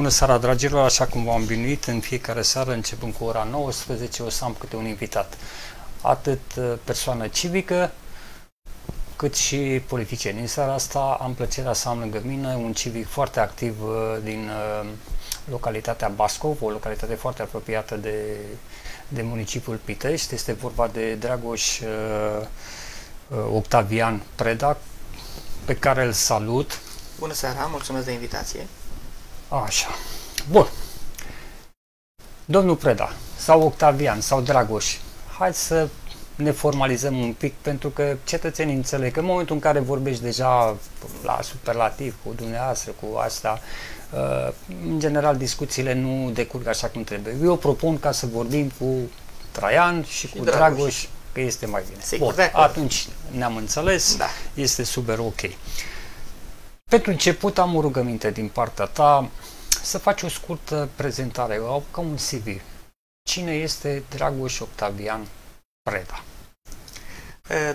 Bună seara, dragilor! Așa cum v-am binuit, în fiecare seară, începând cu ora 19, o să am câte un invitat. Atât uh, persoană civică, cât și politicieni. În seara asta am plăcerea să am lângă mine un civic foarte activ uh, din uh, localitatea Bascov, o localitate foarte apropiată de, de municipiul Pitești. Este vorba de Dragoș Octavian Preda, pe care îl salut. Bună seara, mulțumesc de invitație. Așa. Bun. Domnul Preda, sau Octavian, sau Dragoș, hai să ne formalizăm un pic, pentru că cetățenii înțeleg că în momentul în care vorbești deja la superlativ cu dumneavoastră, cu asta, uh, în general discuțiile nu decurg așa cum trebuie. Eu propun ca să vorbim cu Traian și, și cu Dragoș, Dragoș, că este mai bine. Sigur, Bun, atunci ne-am înțeles, da. este super ok. Pentru început am o rugăminte din partea ta să faci o scurtă prezentare, au ca un CV. Cine este Dragoș Octavian Preda?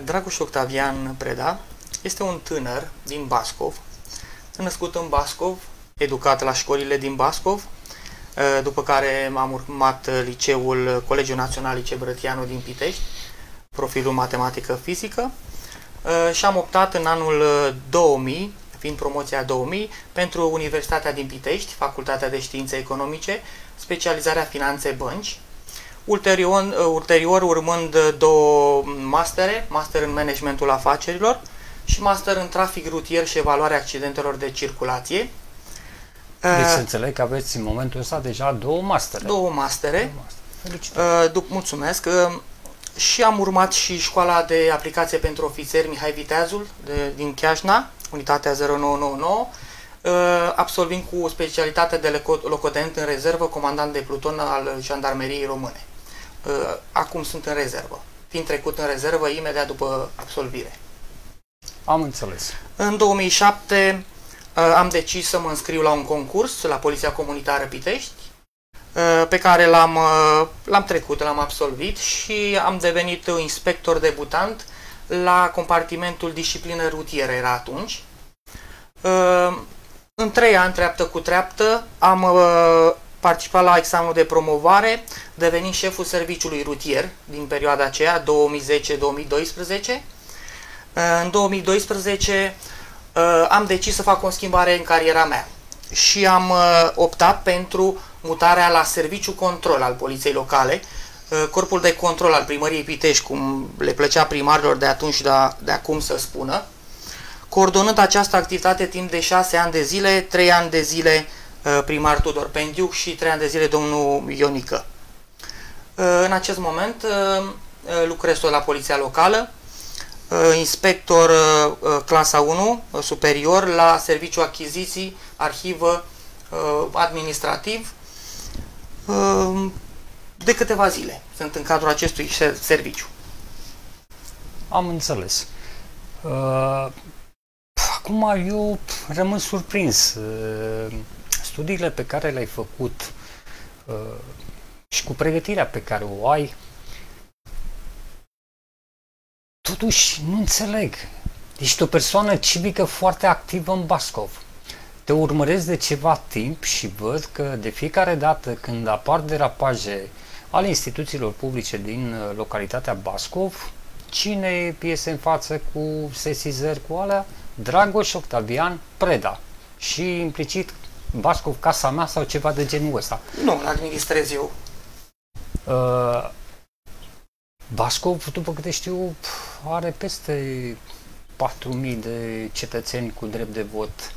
Dragoș Octavian Preda este un tânăr din Bascov, născut în Bascov, educat la școlile din Bascov, după care am urmat liceul Colegiul Național Liceu Brătianu din Pitești, profilul matematică-fizică și am optat în anul 2000 fiind promoția 2000, pentru Universitatea din Pitești, Facultatea de Științe Economice, specializarea Finanțe Bănci. Ulterior, uh, ulterior urmând două mastere, master în managementul afacerilor și master în trafic rutier și evaluarea accidentelor de circulație. Deci să înțeleg că aveți în momentul ăsta deja două mastere. Două mastere. Două mastere. Uh, mulțumesc. Uh, și am urmat și școala de aplicație pentru ofițeri Mihai Viteazul de, din Chiajna, unitatea 0999, uh, absolvind cu specialitate de locotenent în rezervă, comandant de pluton al Jandarmeriei Române. Uh, acum sunt în rezervă, fiind trecut în rezervă imediat după absolvire. Am înțeles. În 2007 uh, am decis să mă înscriu la un concurs la Poliția Comunitară Pitești, pe care l-am, l-am trecut, l-am absolvit și am devenit inspector debutant la compartimentul disciplină rutieră era atunci. Uh, în trei ani, treaptă cu treaptă, am uh, participat la examenul de promovare, devenind șeful serviciului rutier din perioada aceea, 2010-2012. Uh, în 2012 am decis să fac o schimbare în cariera mea și am optat pentru mutarea la serviciu control al poliției locale, Uh, corpul de control al primăriei Pitești, cum le plăcea primarilor de atunci și de, de acum să spună, coordonând această activitate timp de 6 ani de zile, 3 ani de zile uh, primar Tudor Pendiuc și 3 ani de zile domnul Ionică. Uh, în acest moment lucrez tot la Poliția Locală, inspector clasa 1 superior la serviciu achiziții, arhivă, administrativ, de câteva zile. Sunt în cadrul acestui serviciu. Am înțeles. Uh, acum eu rămân surprins. Uh, studiile pe care le-ai făcut uh, și cu pregătirea pe care o ai, totuși nu înțeleg. Ești o persoană civică foarte activă în Bascov. Te urmăresc de ceva timp și văd că de fiecare dată când apar derapaje uh, ale instituțiilor publice din uh, localitatea Bascov, cine iese în față cu sesizări cu alea? Dragoș Octavian Preda. Și implicit Bascov casa mea sau ceva de genul ăsta. Nu, administrez eu. Uh, Bascov, după câte știu, are peste 4.000 de cetățeni cu drept de vot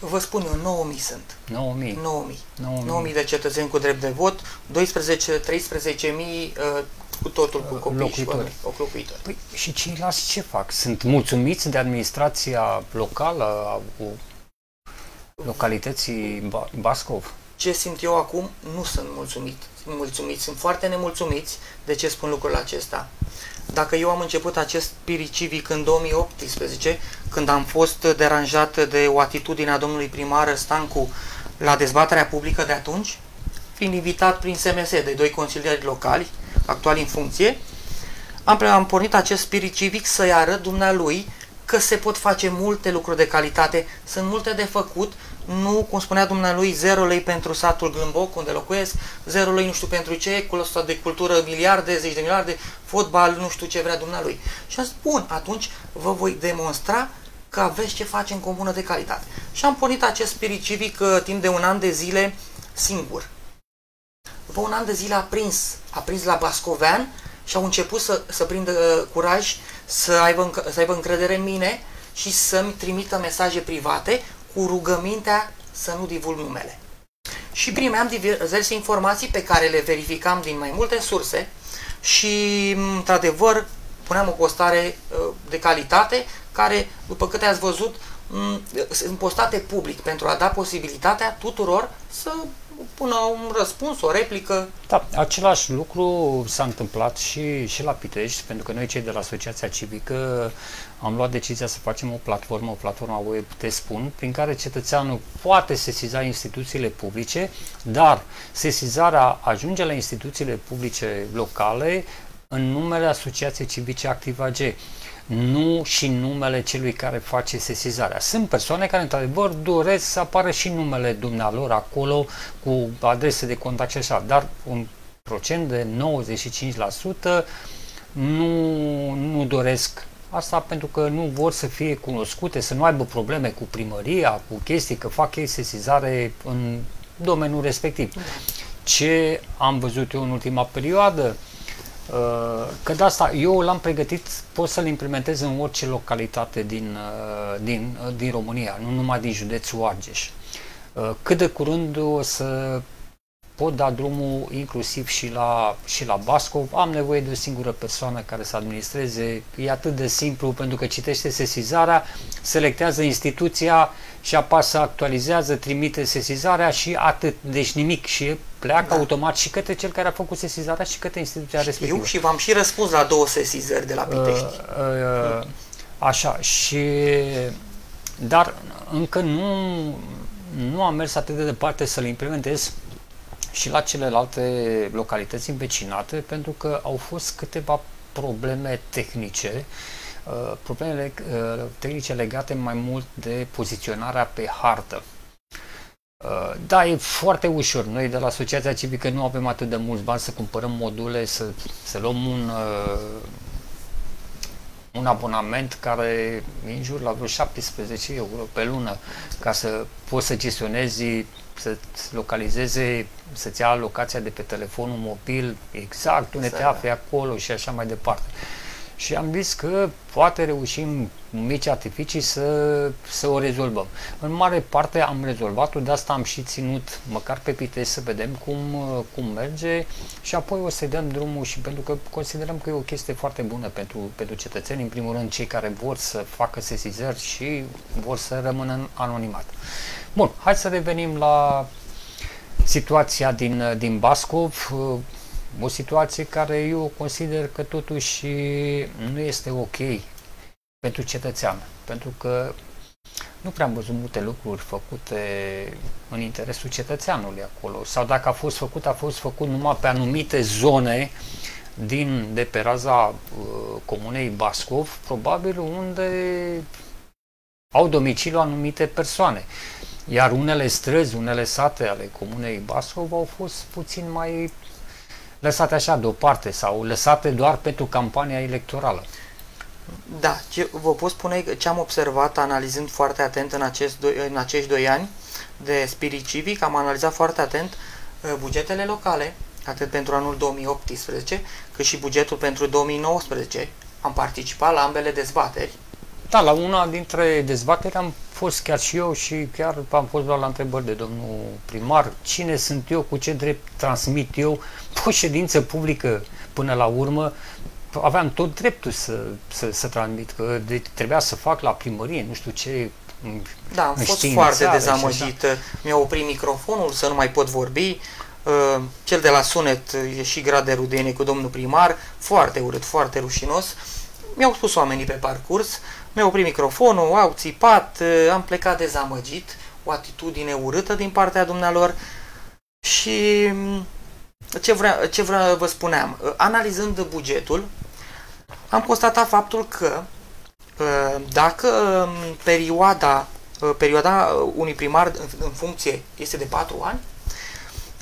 Vă spun eu, 9000 sunt. 9000. 9000. 9000 de cetățeni cu drept de vot, 12 13000 uh, cu totul cu copii locuitori. și locuitori. Păi, și ceilalți ce fac? Sunt mulțumiți de administrația locală a localității Bascov? Ce simt eu acum, nu sunt mulțumit. Mulțumiți, sunt foarte nemulțumiți. De ce spun lucrul acesta? Dacă eu am început acest spirit civic în 2018, când am fost deranjat de o atitudine a domnului primar Stancu la dezbaterea publică de atunci, fiind invitat prin SMS de doi consilieri locali, actuali în funcție, am, am pornit acest spirit civic să-i arăt dumnealui că se pot face multe lucruri de calitate, sunt multe de făcut, nu, cum spunea dumnealui, 0 lei pentru satul Glâmboc, unde locuiesc, 0 lei nu știu pentru ce, cu ăsta de cultură miliarde, zeci de miliarde, fotbal, nu știu ce vrea dumnealui. Și am spus, bun, atunci vă voi demonstra că aveți ce face în comună de calitate. Și am pornit acest spirit civic uh, timp de un an de zile singur. După un an de zile a prins, a prins la Bascovean și au început să, să prindă uh, curaj, să aibă, să aibă încredere în mine și să-mi trimită mesaje private cu rugămintea să nu divulg numele. Și primeam diverse informații pe care le verificam din mai multe surse și, într-adevăr, puneam o postare uh, de calitate care, după câte ați văzut, sunt postate public pentru a da posibilitatea tuturor să pună un răspuns, o replică. Da, același lucru s-a întâmplat și, și la Pitești, pentru că noi cei de la Asociația Civică am luat decizia să facem o platformă, o platformă voi putea spun, prin care cetățeanul poate sesiza instituțiile publice, dar sesizarea ajunge la instituțiile publice locale în numele Asociației Civice Activa G nu și numele celui care face sesizarea. Sunt persoane care, într-adevăr, doresc să apară și numele dumnealor acolo cu adrese de contact și așa, dar un procent de 95% nu, nu doresc Asta pentru că nu vor să fie cunoscute, să nu aibă probleme cu primăria, cu chestii, că fac ei sesizare în domeniul respectiv. Ce am văzut eu în ultima perioadă, Uh, că de asta eu l-am pregătit, pot să-l implementez în orice localitate din, uh, din, uh, din România, nu numai din județul Argeș. Cât de curând o să pot da drumul inclusiv și la, și la Bascov. Am nevoie de o singură persoană care să administreze. E atât de simplu pentru că citește sesizarea, selectează instituția și apasă actualizează, trimite sesizarea și atât. Deci nimic și pleacă da. automat și către cel care a făcut sesizarea și către instituția Știu respectivă. și v-am și răspuns la două sesizări de la Pitești. Uh, uh, așa, și dar încă nu, nu am mers atât de departe să le implementez și la celelalte localități învecinate, pentru că au fost câteva probleme tehnice, uh, probleme uh, tehnice legate mai mult de poziționarea pe hartă. Uh, da, e foarte ușor. Noi de la Asociația Civică nu avem atât de mulți bani să cumpărăm module, să, să luăm un, un abonament care e în jur la vreo 17 euro pe lună ca să poți să gestionezi să localizeze, să-ți ia locația de pe telefonul mobil, exact unde te afli acolo și așa mai departe. Și am zis că poate reușim mici artificii să, să o rezolvăm. În mare parte am rezolvat-o, de asta am și ținut măcar pe pite să vedem cum, cum merge și apoi o să dăm drumul și pentru că considerăm că e o chestie foarte bună pentru, pentru cetățeni, în primul rând cei care vor să facă sesizări și vor să rămână în anonimat. Bun, hai să revenim la situația din, din Bascov, o situație care eu consider că totuși nu este ok pentru cetățean, pentru că nu prea am văzut multe lucruri făcute în interesul cetățeanului acolo. Sau dacă a fost făcut, a fost făcut numai pe anumite zone din, de pe raza uh, comunei Bascov, probabil unde au domiciliu anumite persoane. Iar unele străzi, unele sate ale comunei Bascov au fost puțin mai lăsate așa deoparte sau lăsate doar pentru campania electorală. Da, ce, vă pot spune ce am observat analizând foarte atent în, acest doi, în acești doi ani de spirit civic, am analizat foarte atent uh, bugetele locale, atât pentru anul 2018, cât și bugetul pentru 2019. Am participat la ambele dezbateri da, la una dintre dezbateri am fost chiar și eu și chiar am fost luat la întrebări de domnul primar. Cine sunt eu, cu ce drept transmit eu o ședință publică până la urmă. Aveam tot dreptul să, să, să transmit, că de, trebuia să fac la primărie, nu știu ce da, am fost foarte dezamăgit. Mi-a oprit microfonul să nu mai pot vorbi. Uh, cel de la sunet e și grad de rudenie cu domnul primar, foarte urât, foarte rușinos. Mi-au spus oamenii pe parcurs, mi-a oprit microfonul, au țipat, am plecat dezamăgit, o atitudine urâtă din partea dumnealor și ce, vrea, ce vrea vă spuneam, analizând bugetul, am constatat faptul că dacă perioada uh, perioada uh, unui primar în, în funcție este de 4 ani,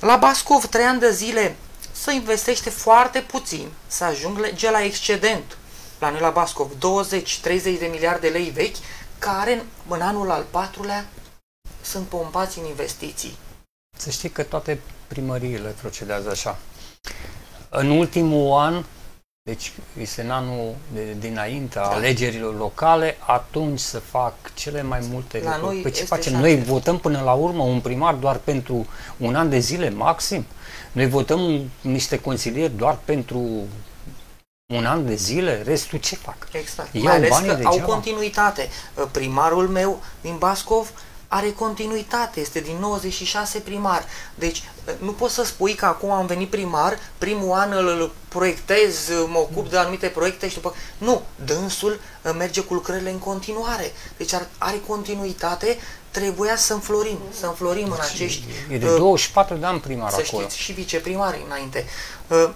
la Bascov 3 ani de zile să investește foarte puțin, să ajungă la excedent. La noi la Bascov 20-30 de miliarde de lei vechi, care în anul al patrulea sunt pompați în investiții. Să știi că toate primăriile procedează așa. În ultimul an, deci este în anul de, dinainte da. alegerilor locale, atunci să fac cele mai multe la lucruri. Noi păi ce facem? șanse. Noi votăm până la urmă un primar doar pentru un an de zile maxim? Noi votăm niște consilieri doar pentru un an de zile? Restul ce fac? Exact. Iau Mai ales banii că degeaba. au continuitate. Primarul meu din Bascov are continuitate, este din 96 primar. Deci nu poți să spui că acum am venit primar, primul an îl proiectez, mă ocup de anumite proiecte și după... Nu, dânsul merge cu lucrările în continuare. Deci are, are continuitate, trebuia să înflorim, să înflorim în acești... E de 24 de ani primar să acolo. știți, și viceprimari înainte. Uh,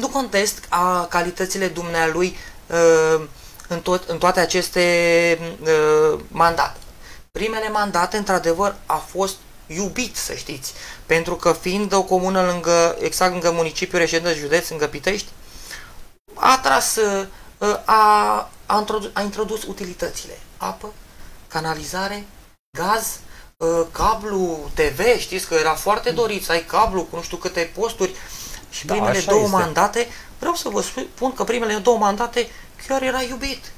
nu contest a calitățile dumnealui uh, în, tot, în toate aceste uh, mandate. Primele mandate, într-adevăr, a fost iubit, să știți, pentru că fiind o comună lângă, exact lângă municipiul Reședă Județ, lângă Pitești, a tras, uh, a, a, introdus, a introdus utilitățile, apă, canalizare, gaz, uh, cablu TV, știți că era foarte dorit să ai cablu cu nu știu câte posturi și Da, primele așa două este. mandate, vreau să vă spun că primele două mandate chiar era iubit.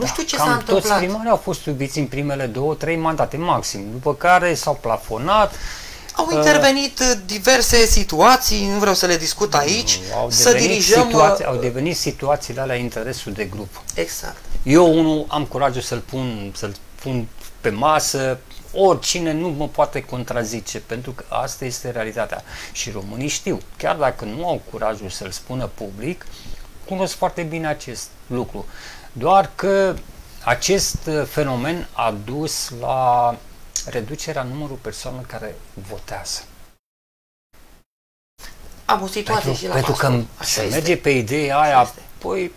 Nu știu ce Da, Cam s-a toți întâmplat. primarii au fost iubiți în primele două, trei mandate maxim, după care s-au plafonat, Au intervenit uh, diverse situații, nu vreau să le discut aici, au să devenit, dirijăm... situații, uh, au devenit situațiile alea interesul de grup. Exact. Eu, unul, am curajul să-l pun, să-l pun pe masă, oricine nu mă poate contrazice, pentru că asta este realitatea. Și românii știu, chiar dacă nu au curajul să-l spună public, cunosc foarte bine acest lucru. Doar că acest uh, fenomen a dus la reducerea numărului persoanelor care votează. Am o situație Pentru, și la pentru că Bascov. Așa se este. merge pe ideea Așa aia, este. păi,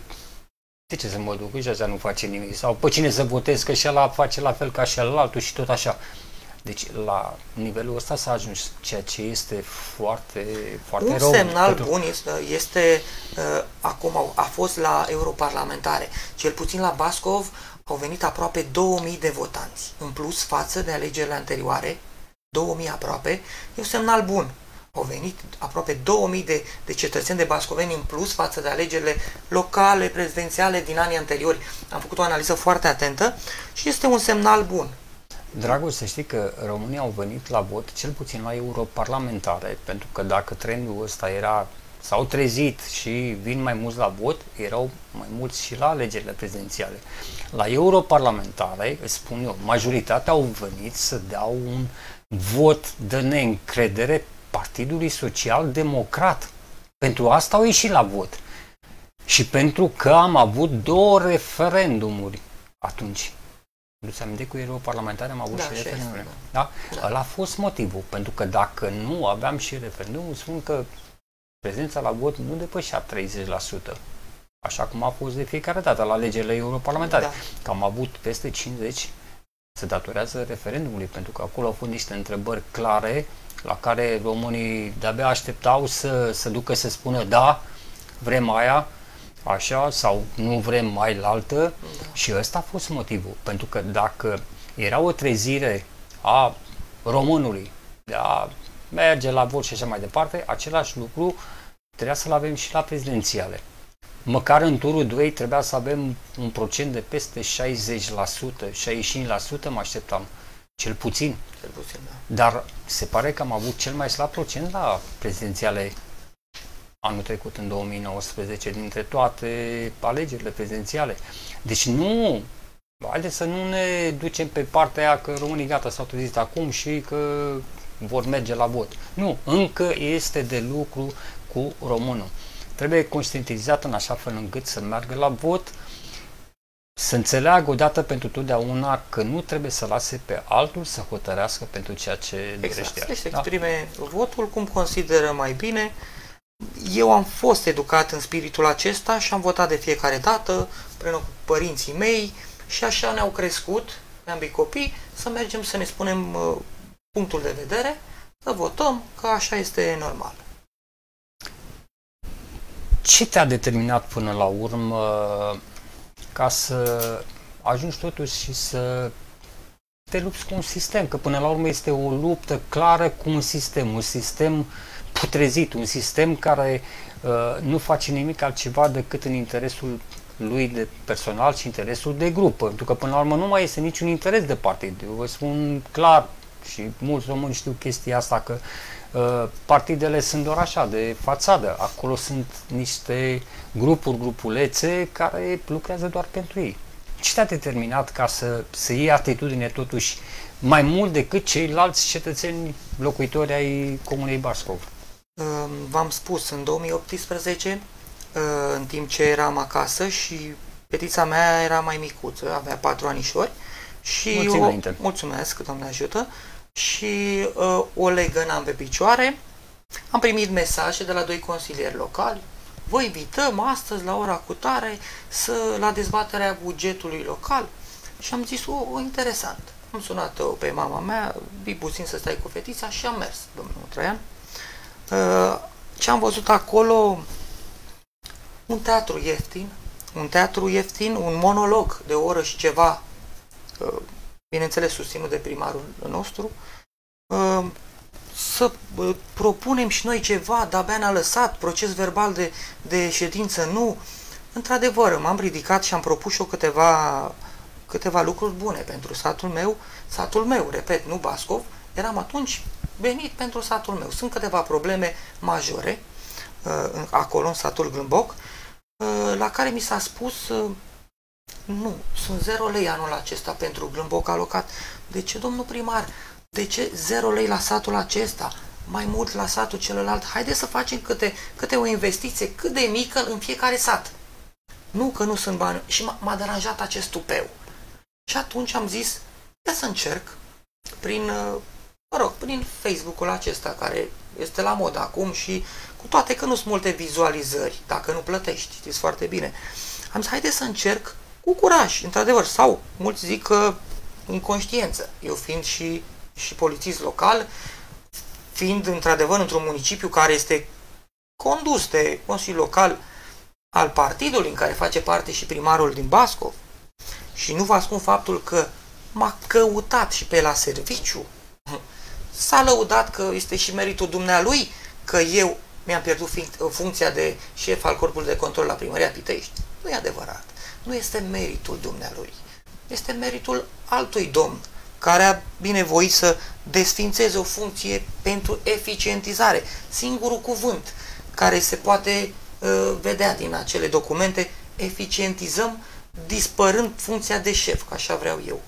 de ce să mă duc? Și așa nu face nimic. Sau pe cine să votez, că și ăla face la fel ca și altul și tot așa. Deci la nivelul ăsta s-a ajuns, ceea ce este foarte, foarte Un rău. semnal pentru- bun este, este uh, acum au- a fost la europarlamentare. Cel puțin la Bascov au venit aproape 2000 de votanți. În plus față de alegerile anterioare, 2000 aproape, e un semnal bun. Au venit aproape 2000 de, de cetățeni de bascoveni în plus față de alegerile locale, prezidențiale din anii anteriori. Am făcut o analiză foarte atentă și este un semnal bun. Dragul, să știi că România au venit la vot, cel puțin la europarlamentare, pentru că dacă trendul ăsta era, s-au trezit și vin mai mulți la vot, erau mai mulți și la alegerile prezidențiale. La europarlamentare, îți spun eu, majoritatea au venit să dea un vot de neîncredere Partidului Social Democrat. Pentru asta au ieșit la vot. Și pentru că am avut două referendumuri atunci. Nu-ți aminte cu europarlamentare am avut Da, și așa referendum. este, Da? Da. Ăla a fost motivul. Pentru că dacă nu aveam și referendum, spun că prezența la vot nu depășea 30%. Așa cum a fost de fiecare dată la alegerile europarlamentare. Da. Că am avut peste 50 se datorează referendumului, pentru că acolo au fost niște întrebări clare la care românii de-abia așteptau să, să ducă să spună da, vrem aia, așa, sau nu vrem mai la altă și ăsta a fost motivul. Pentru că dacă era o trezire a românului de a merge la vot și așa mai departe, același lucru trebuia să-l avem și la prezidențiale. Măcar în turul 2 trebuia să avem un procent de peste 60%, 65% mă așteptam, cel puțin. Cel puțin, da. Dar se pare că am avut cel mai slab procent la prezidențiale anul trecut, în 2019, dintre toate alegerile prezidențiale. Deci nu, haideți să nu ne ducem pe partea aia că românii gata s-au trezit acum și că vor merge la vot. Nu, încă este de lucru cu românul. Trebuie conștientizat în așa fel încât să meargă la vot, să înțeleagă odată pentru totdeauna că nu trebuie să lase pe altul să hotărească pentru ceea ce Exact. dorește. el. Deci Da? exprime votul cum consideră mai bine. Eu am fost educat în spiritul acesta și am votat de fiecare dată, împreună cu părinții mei și așa ne-au crescut pe ambii copii, să mergem să ne spunem uh, punctul de vedere, să votăm, că așa este normal. Ce te-a determinat până la urmă ca să ajungi totuși și să te lupți cu un sistem, că până la urmă este o luptă clară cu un sistem, un sistem putrezit, un sistem care uh, nu face nimic altceva decât în interesul lui de personal și interesul de grup, pentru că până la urmă nu mai este niciun interes de partid. Eu vă spun clar și mulți români știu chestia asta că uh, partidele sunt doar așa, de fațadă. Acolo sunt niște grupuri, grupulețe care lucrează doar pentru ei. Ce te-a determinat ca să, să iei atitudine totuși mai mult decât ceilalți cetățeni locuitori ai Comunei Bascov? V-am spus, în 2018, uh, în timp ce eram acasă și petița mea era mai micuță, avea patru anișori, și o, mulțumesc, Doamne ajută, și uh, o legănam pe picioare. Am primit mesaje de la doi consilieri locali. Vă invităm astăzi la ora cutare să, la dezbaterea bugetului local și am zis, o, o interesant. Am sunat pe mama mea, vii puțin să stai cu fetița și am mers, domnul Traian. Uh, ce am văzut acolo? Un teatru ieftin, un teatru ieftin, un monolog de o oră și ceva, uh, bineînțeles susținut de primarul nostru, uh, să propunem și noi ceva, dar abia ne-a lăsat proces verbal de, de ședință, nu. Într-adevăr, m-am ridicat și am propus și eu câteva, câteva lucruri bune pentru satul meu, satul meu, repet, nu Bascov, eram atunci venit pentru satul meu. Sunt câteva probleme majore uh, acolo, în satul Glâmboc, uh, la care mi s-a spus uh, nu, sunt 0 lei anul acesta pentru Glâmboc alocat. De ce, domnul primar? De ce 0 lei la satul acesta? Mai mult la satul celălalt? Haideți să facem câte, câte o investiție cât de mică în fiecare sat. Nu că nu sunt bani. Și m-a deranjat acest tupeu. Și atunci am zis, ia să încerc prin mă rog, prin Facebook-ul acesta care este la mod acum și cu toate că nu sunt multe vizualizări, dacă nu plătești, știți foarte bine. Am zis, haide să încerc cu curaj, într-adevăr, sau mulți zic că în conștiență, eu fiind și, și polițist local, fiind într-adevăr într-un municipiu care este condus de Consiliul Local al partidului în care face parte și primarul din Bascov, și nu vă ascund faptul că m-a căutat și pe la serviciu S-a lăudat că este și meritul dumnealui că eu mi-am pierdut funcția de șef al Corpului de Control la Primăria Pitești. Nu e adevărat. Nu este meritul dumnealui. Este meritul altui domn care a binevoit să desfințeze o funcție pentru eficientizare. Singurul cuvânt care se poate uh, vedea din acele documente, eficientizăm dispărând funcția de șef, ca așa vreau eu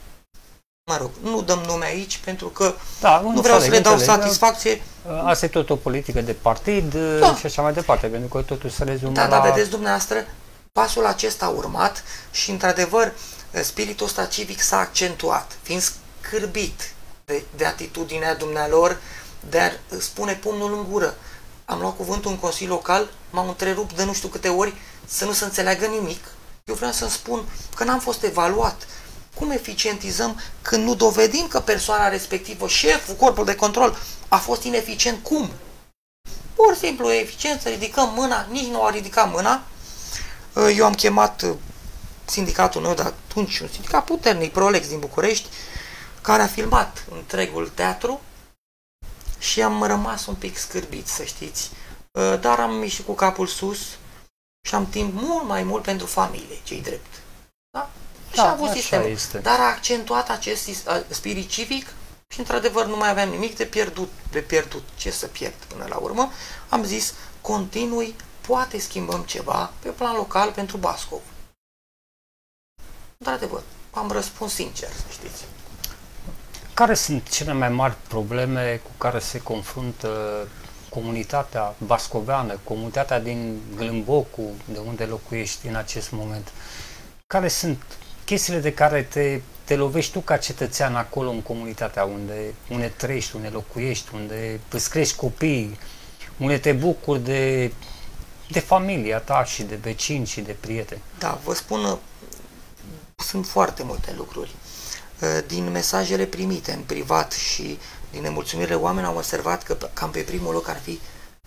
mă rog, nu dăm nume aici pentru că da, nu, nu vreau să le dau înțeleg, satisfacție. Asta e tot o politică de partid da. și așa mai departe, pentru că totul se rezumă Da, la... dar vedeți dumneavoastră, pasul acesta a urmat și într-adevăr spiritul ăsta civic s-a accentuat, fiind scârbit de, de atitudinea dumnealor de a spune pumnul în gură. Am luat cuvântul în Consiliu Local, m-am întrerupt de nu știu câte ori să nu se înțeleagă nimic. Eu vreau să spun că n-am fost evaluat, cum eficientizăm când nu dovedim că persoana respectivă, șeful, corpul de control, a fost ineficient? Cum? Pur și simplu, eficiență, ridicăm mâna, nici nu a ridicat mâna. Eu am chemat uh, sindicatul meu de atunci, un sindicat puternic, Prolex din București, care a filmat întregul teatru și am rămas un pic scârbit, să știți. Uh, dar am ieșit cu capul sus și am timp mult mai mult pentru familie, cei drept. Da? Da, și a avut sistemul. Este. Dar a accentuat acest spirit civic și într-adevăr nu mai aveam nimic de pierdut, de pierdut. Ce să pierd până la urmă? Am zis, continui, poate schimbăm ceva pe plan local pentru Bascov. Într-adevăr, am răspuns sincer, să știți. Care sunt cele mai mari probleme cu care se confruntă comunitatea bascoveană, comunitatea din Glâmbocu, de unde locuiești în acest moment? Care sunt chestiile de care te, te lovești tu ca cetățean acolo în comunitatea unde, unde trăiești, unde locuiești, unde îți crești copiii, unde te bucuri de, de familia ta și de vecini și de prieteni. Da, vă spun, sunt foarte multe lucruri. din mesajele primite în privat și din nemulțumirile oameni am observat că cam pe primul loc ar fi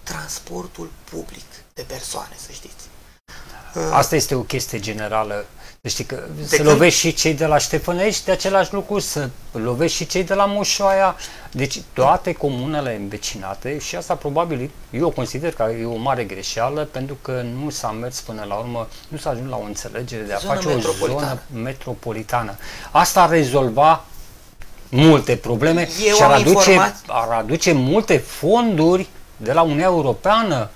transportul public de persoane, să știți. Asta este o chestie generală deci știi că de să când... lovești și cei de la Ștefănești de același lucru, să lovești și cei de la Moșoaia. Deci toate comunele învecinate și asta probabil eu consider că e o mare greșeală pentru că nu s-a mers până la urmă, nu s-a ajuns la o înțelegere de a zonă face o zonă metropolitană. Asta ar rezolva multe probleme eu și ar aduce, informați... ar aduce multe fonduri de la Uniunea Europeană.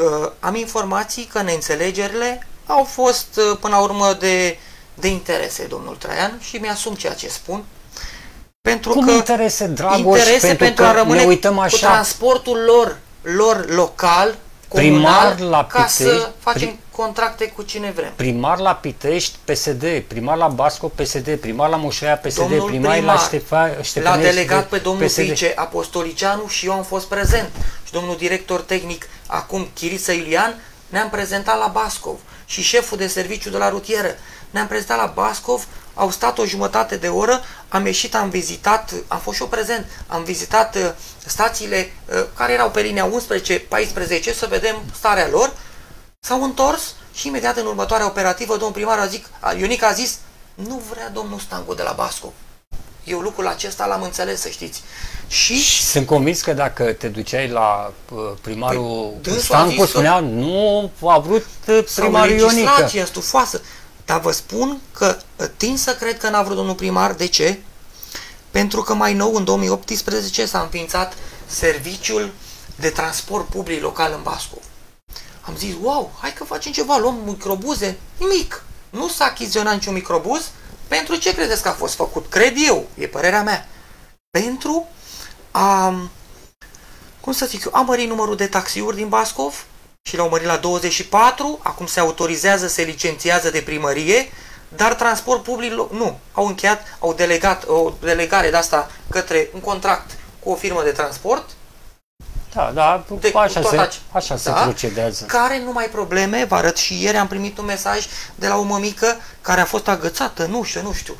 Uh, am informații că neînțelegerile au fost uh, până la urmă de, de interese, domnul Traian, și mi-asum ceea ce spun. Pentru Cum că interese, Dragoș? Interese pentru, pentru a rămâne ne uităm așa. cu transportul lor, lor local, primar la ca Pitești, să facem pri, contracte cu cine vrem. Primar la Pitești, PSD, primar la Basco, PSD, primar la Moșaia, PSD, domnul primar, primar la Ștefa, L-a delegat pe domnul PSD. Vice Apostolicianu și eu am fost prezent. Și domnul director tehnic, acum Chiriță Ilian, ne-am prezentat la Bascov și șeful de serviciu de la rutieră. Ne-am prezentat la Bascov, au stat o jumătate de oră, am ieșit, am vizitat, am fost și eu prezent, am vizitat uh, stațiile uh, care erau pe linia 11-14 să vedem starea lor, s-au întors și imediat în următoarea operativă, domnul primar a, zic, Ionic a zis, nu vrea domnul Stancu de la Bascov. Eu lucrul acesta l-am înțeles, să știți. Și, și sunt convins că dacă te duceai la uh, primarul păi, Stancu, spunea, nu a vrut uh, primarul Ionică. Sau stufoasă. Dar vă spun că uh, tind să cred că n-a vrut domnul primar. De ce? Pentru că mai nou, în 2018, s-a înființat serviciul de transport public local în Bascov. Am zis, wow, hai că facem ceva, luăm microbuze. Nimic. Nu s-a achiziționat niciun microbuz. Pentru ce credeți că a fost făcut? Cred eu, e părerea mea. Pentru a, cum să zic eu, a mărit numărul de taxiuri din Bascov și l-au mărit la 24, acum se autorizează, se licențiază de primărie, dar transport public nu. Au încheiat, au delegat o delegare de asta către un contract cu o firmă de transport. Da, da, de, așa, se, așa se da, procedează. Care nu mai probleme, vă arăt și ieri am primit un mesaj de la o mămică care a fost agățată, nu știu, nu știu.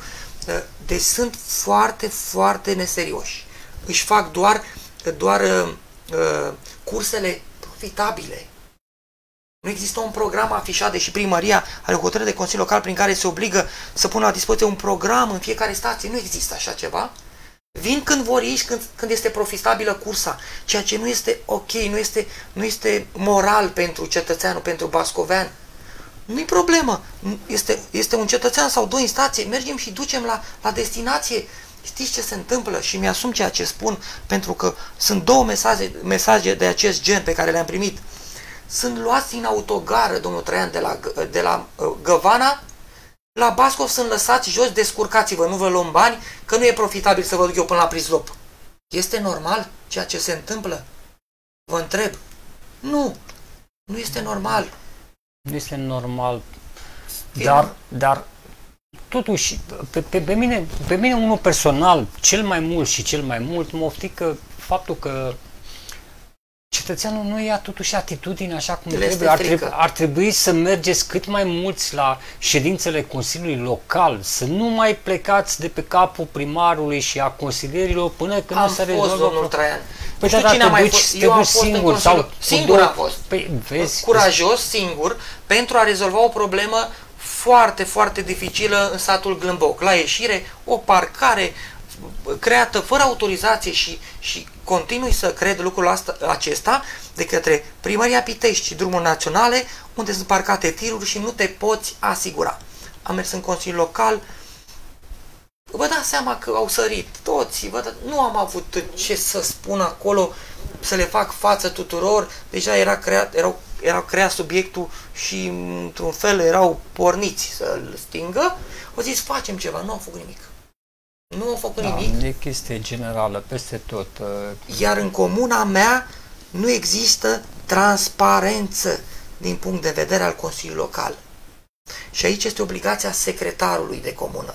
Deci sunt foarte, foarte neserioși își fac doar, doar uh, uh, cursele profitabile. Nu există un program afișat, deși primăria are o hotărâre de Consiliu Local prin care se obligă să pună la dispoziție un program în fiecare stație. Nu există așa ceva. Vin când vor ei și când, când este profitabilă cursa, ceea ce nu este ok, nu este, nu este moral pentru cetățeanul, pentru bascovean. Nu-i problemă. Este, este un cetățean sau doi în stație, mergem și ducem la, la destinație Știți ce se întâmplă? Și mi-asum ceea ce spun, pentru că sunt două mesaje, mesaje de acest gen pe care le-am primit. Sunt luați în autogară, domnul Traian, de la, de la uh, Găvana, la Bascov sunt lăsați jos, descurcați-vă, nu vă luăm bani, că nu e profitabil să vă duc eu până la Prizlop. Este normal ceea ce se întâmplă? Vă întreb. Nu, nu este normal. Nu este normal, dar, dar totuși, pe, pe, pe, mine, pe mine unul personal, cel mai mult și cel mai mult, mă oftică faptul că cetățeanul nu ia totuși atitudine așa cum Le trebuie. Ar, trebui, ar trebui să mergeți cât mai mulți la ședințele Consiliului Local, să nu mai plecați de pe capul primarului și a consilierilor până când am nu se rezolvă. domnul Traian. Păi da, cine a mai fost? Eu am fost singur, sau singur am fost. Păi, vezi, curajos, singur, pentru a rezolva o problemă foarte, foarte dificilă în satul Glâmboc. La ieșire, o parcare creată fără autorizație și, și continui să cred lucrul asta, acesta de către Primăria Pitești și drumuri naționale unde sunt parcate tiruri și nu te poți asigura. Am mers în Consiliul Local, vă dați seama că au sărit toți, vă da, nu am avut ce să spun acolo, să le fac față tuturor, deja era creat, erau era creat subiectul și într-un fel erau porniți să-l stingă, au zis facem ceva, nu au făcut nimic. Nu au făcut da, nimic. E chestie generală, peste tot. Uh... Iar în comuna mea nu există transparență din punct de vedere al Consiliului Local. Și aici este obligația secretarului de comună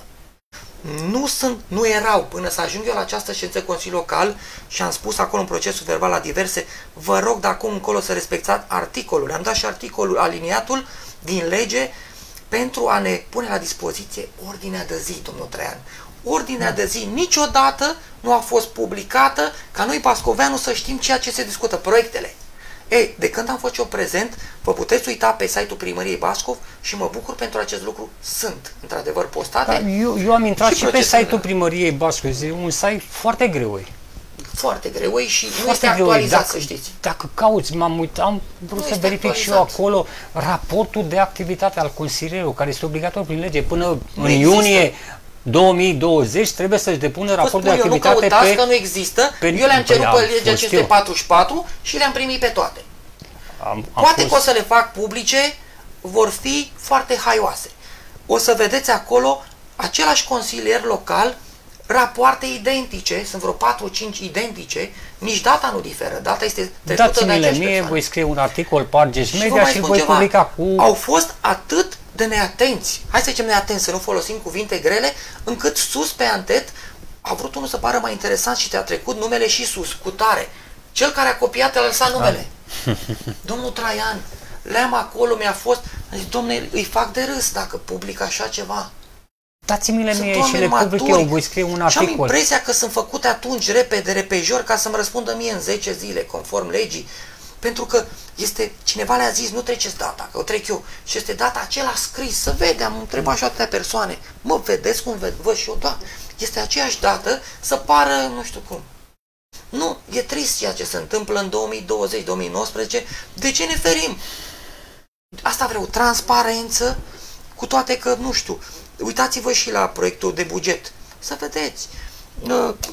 nu, sunt, nu erau până să ajung eu la această ședință Consiliu Local și am spus acolo în procesul verbal la diverse, vă rog de acum încolo să respectați articolul. Am dat și articolul, aliniatul din lege pentru a ne pune la dispoziție ordinea de zi, domnul Traian. Ordinea de zi niciodată nu a fost publicată ca noi, Pascoveanu, să știm ceea ce se discută, proiectele. Ei, de când am fost eu prezent, vă puteți uita pe site-ul primăriei Bascov și mă bucur pentru acest lucru. Sunt, într-adevăr, postate. Da, eu, eu am intrat și, și pe site-ul primăriei Bascov. E un site foarte greu foarte greu și foarte nu este actualizat, dacă, să știți. Dacă cauți, m-am uitat, am vrut nu să verific actualizat. și eu acolo raportul de activitate al consilierului, care este obligatoriu prin lege. Până nu în există. iunie 2020 trebuie să-și depună raport de activitate eu, nu pe... că nu există, pe, eu le-am cerut pe legea 544 și le-am primit pe toate. Am, am Poate fost... că o să le fac publice, vor fi foarte haioase. O să vedeți acolo același consilier local rapoarte identice, sunt vreo 4-5 identice, nici data nu diferă, data este trecută de aceeași mie, persoane. voi scrie un articol pe Argeș Media și, și voi ceva. publica cu... Au fost atât de neatenți, hai să zicem neatenți, să nu folosim cuvinte grele, încât sus pe antet a vrut unul să pară mai interesant și te-a trecut numele și sus, cu tare. Cel care a copiat a lăsat numele. Ah. Domnul Traian, le-am acolo, mi-a fost, zis, domne, îi fac de râs dacă public așa ceva. Dați-mi-le mie și le public eu, voi scrie un articol. Și am impresia că sunt făcute atunci repede, repejor, ca să-mi răspundă mie în 10 zile, conform legii. Pentru că este, cineva le-a zis, nu treceți data, că o trec eu. Și este data acela scris, să vede, am întrebat și atâtea persoane. Mă, vedeți cum ved, văd și eu, da, este aceeași dată să pară, nu știu cum. Nu, e trist ceea ce se întâmplă în 2020-2019. De ce ne ferim? Asta vreau, transparență, cu toate că, nu știu, Uitați-vă și la proiectul de buget. Să vedeți uh,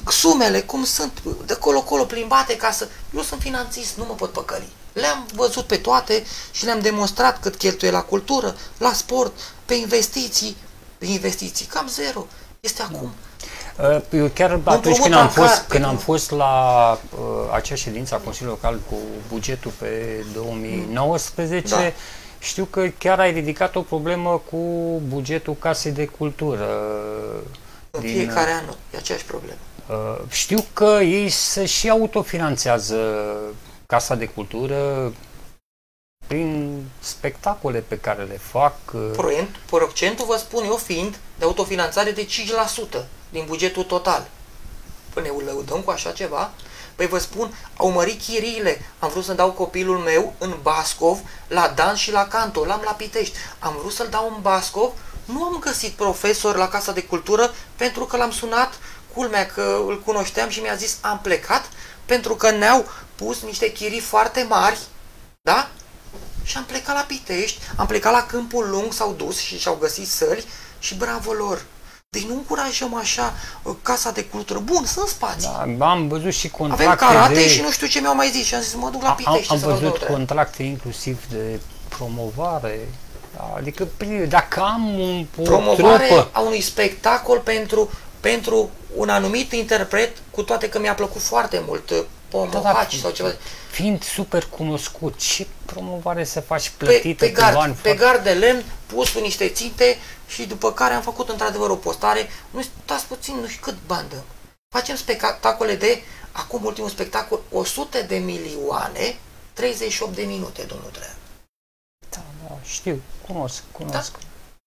sumele cum sunt de colo-colo plimbate ca să... Eu sunt finanțist, nu mă pot păcăli. Le-am văzut pe toate și le-am demonstrat cât cheltuie la cultură, la sport, pe investiții. Pe investiții, cam zero. Este acum. Uh, eu chiar atunci când am, fost, când am fost la uh, acea ședință a Consiliului Local cu bugetul pe 2019, da știu că chiar ai ridicat o problemă cu bugetul Casei de Cultură. În din, fiecare an e aceeași problemă. Uh, știu că ei se și autofinanțează Casa de Cultură prin spectacole pe care le fac. Uh. Proiect, procentul, vă spun eu, fiind de autofinanțare de 5% din bugetul total. Până ne lăudăm cu așa ceva, Păi vă spun, au mărit chiriile. Am vrut să dau copilul meu în Bascov la dans și la canto. L-am la Pitești. Am vrut să-l dau în Bascov. Nu am găsit profesor la Casa de Cultură pentru că l-am sunat, culmea că îl cunoșteam și mi-a zis am plecat pentru că ne-au pus niște chirii foarte mari, da? Și am plecat la Pitești, am plecat la Câmpul Lung, s-au dus și și-au găsit săli și bravo lor. Deci nu încurajăm așa uh, casa de cultură. Bun, sunt spații. Da, am văzut și contracte Avem karate de... și nu știu ce mi-au mai zis și am zis mă duc la Pitești. Am, am văzut contracte inclusiv de promovare. Da, adică dacă am un, o promovare trupă... a unui spectacol pentru, pentru un anumit interpret, cu toate că mi-a plăcut foarte mult uh, Pomohaci da, da, sau ceva. Fiind super cunoscut, ce promovare să faci plătită pe, pe gard, cu bani? Pe gard de lemn, pus cu niște ținte și după care am făcut într-adevăr o postare. Nu stați puțin, nu știu cât bani dăm. Facem spectacole de, acum ultimul spectacol, 100 de milioane, 38 de minute, domnul Trean. Da, da, știu, cunosc, cunosc. Da?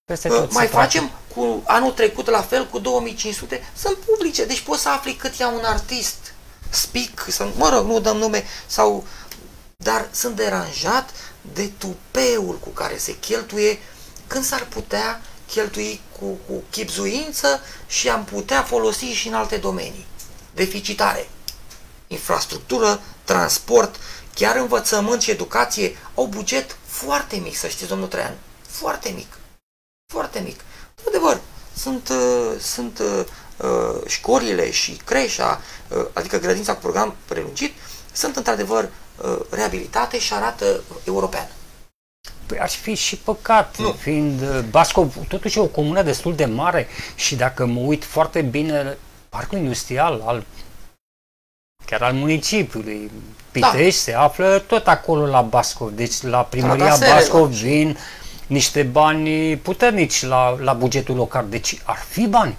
Peste tot mai facem cu anul trecut la fel, cu 2500, sunt publice, deci poți să afli cât ia un artist. Speak, sau, mă rog, nu dăm nume, sau, dar sunt deranjat de tupeul cu care se cheltuie când s-ar putea cheltui cu, cu chipzuință și am putea folosi și în alte domenii deficitare. Infrastructură, transport, chiar învățământ și educație au buget foarte mic, să știți, domnul Traian. Foarte mic. Foarte mic. Adevăr, sunt, uh, sunt uh, uh, școlile și creșa, uh, adică grădința cu program prelungit, sunt într-adevăr uh, reabilitate și arată european. Păi ar fi și păcat, nu. fiind uh, Bascov totuși e o comună destul de mare și dacă mă uit foarte bine, parcul industrial al chiar al municipiului Pitești da. se află tot acolo la Bascov. Deci la primăria Bascov vin niște bani puternici la, la bugetul local. Deci ar fi bani.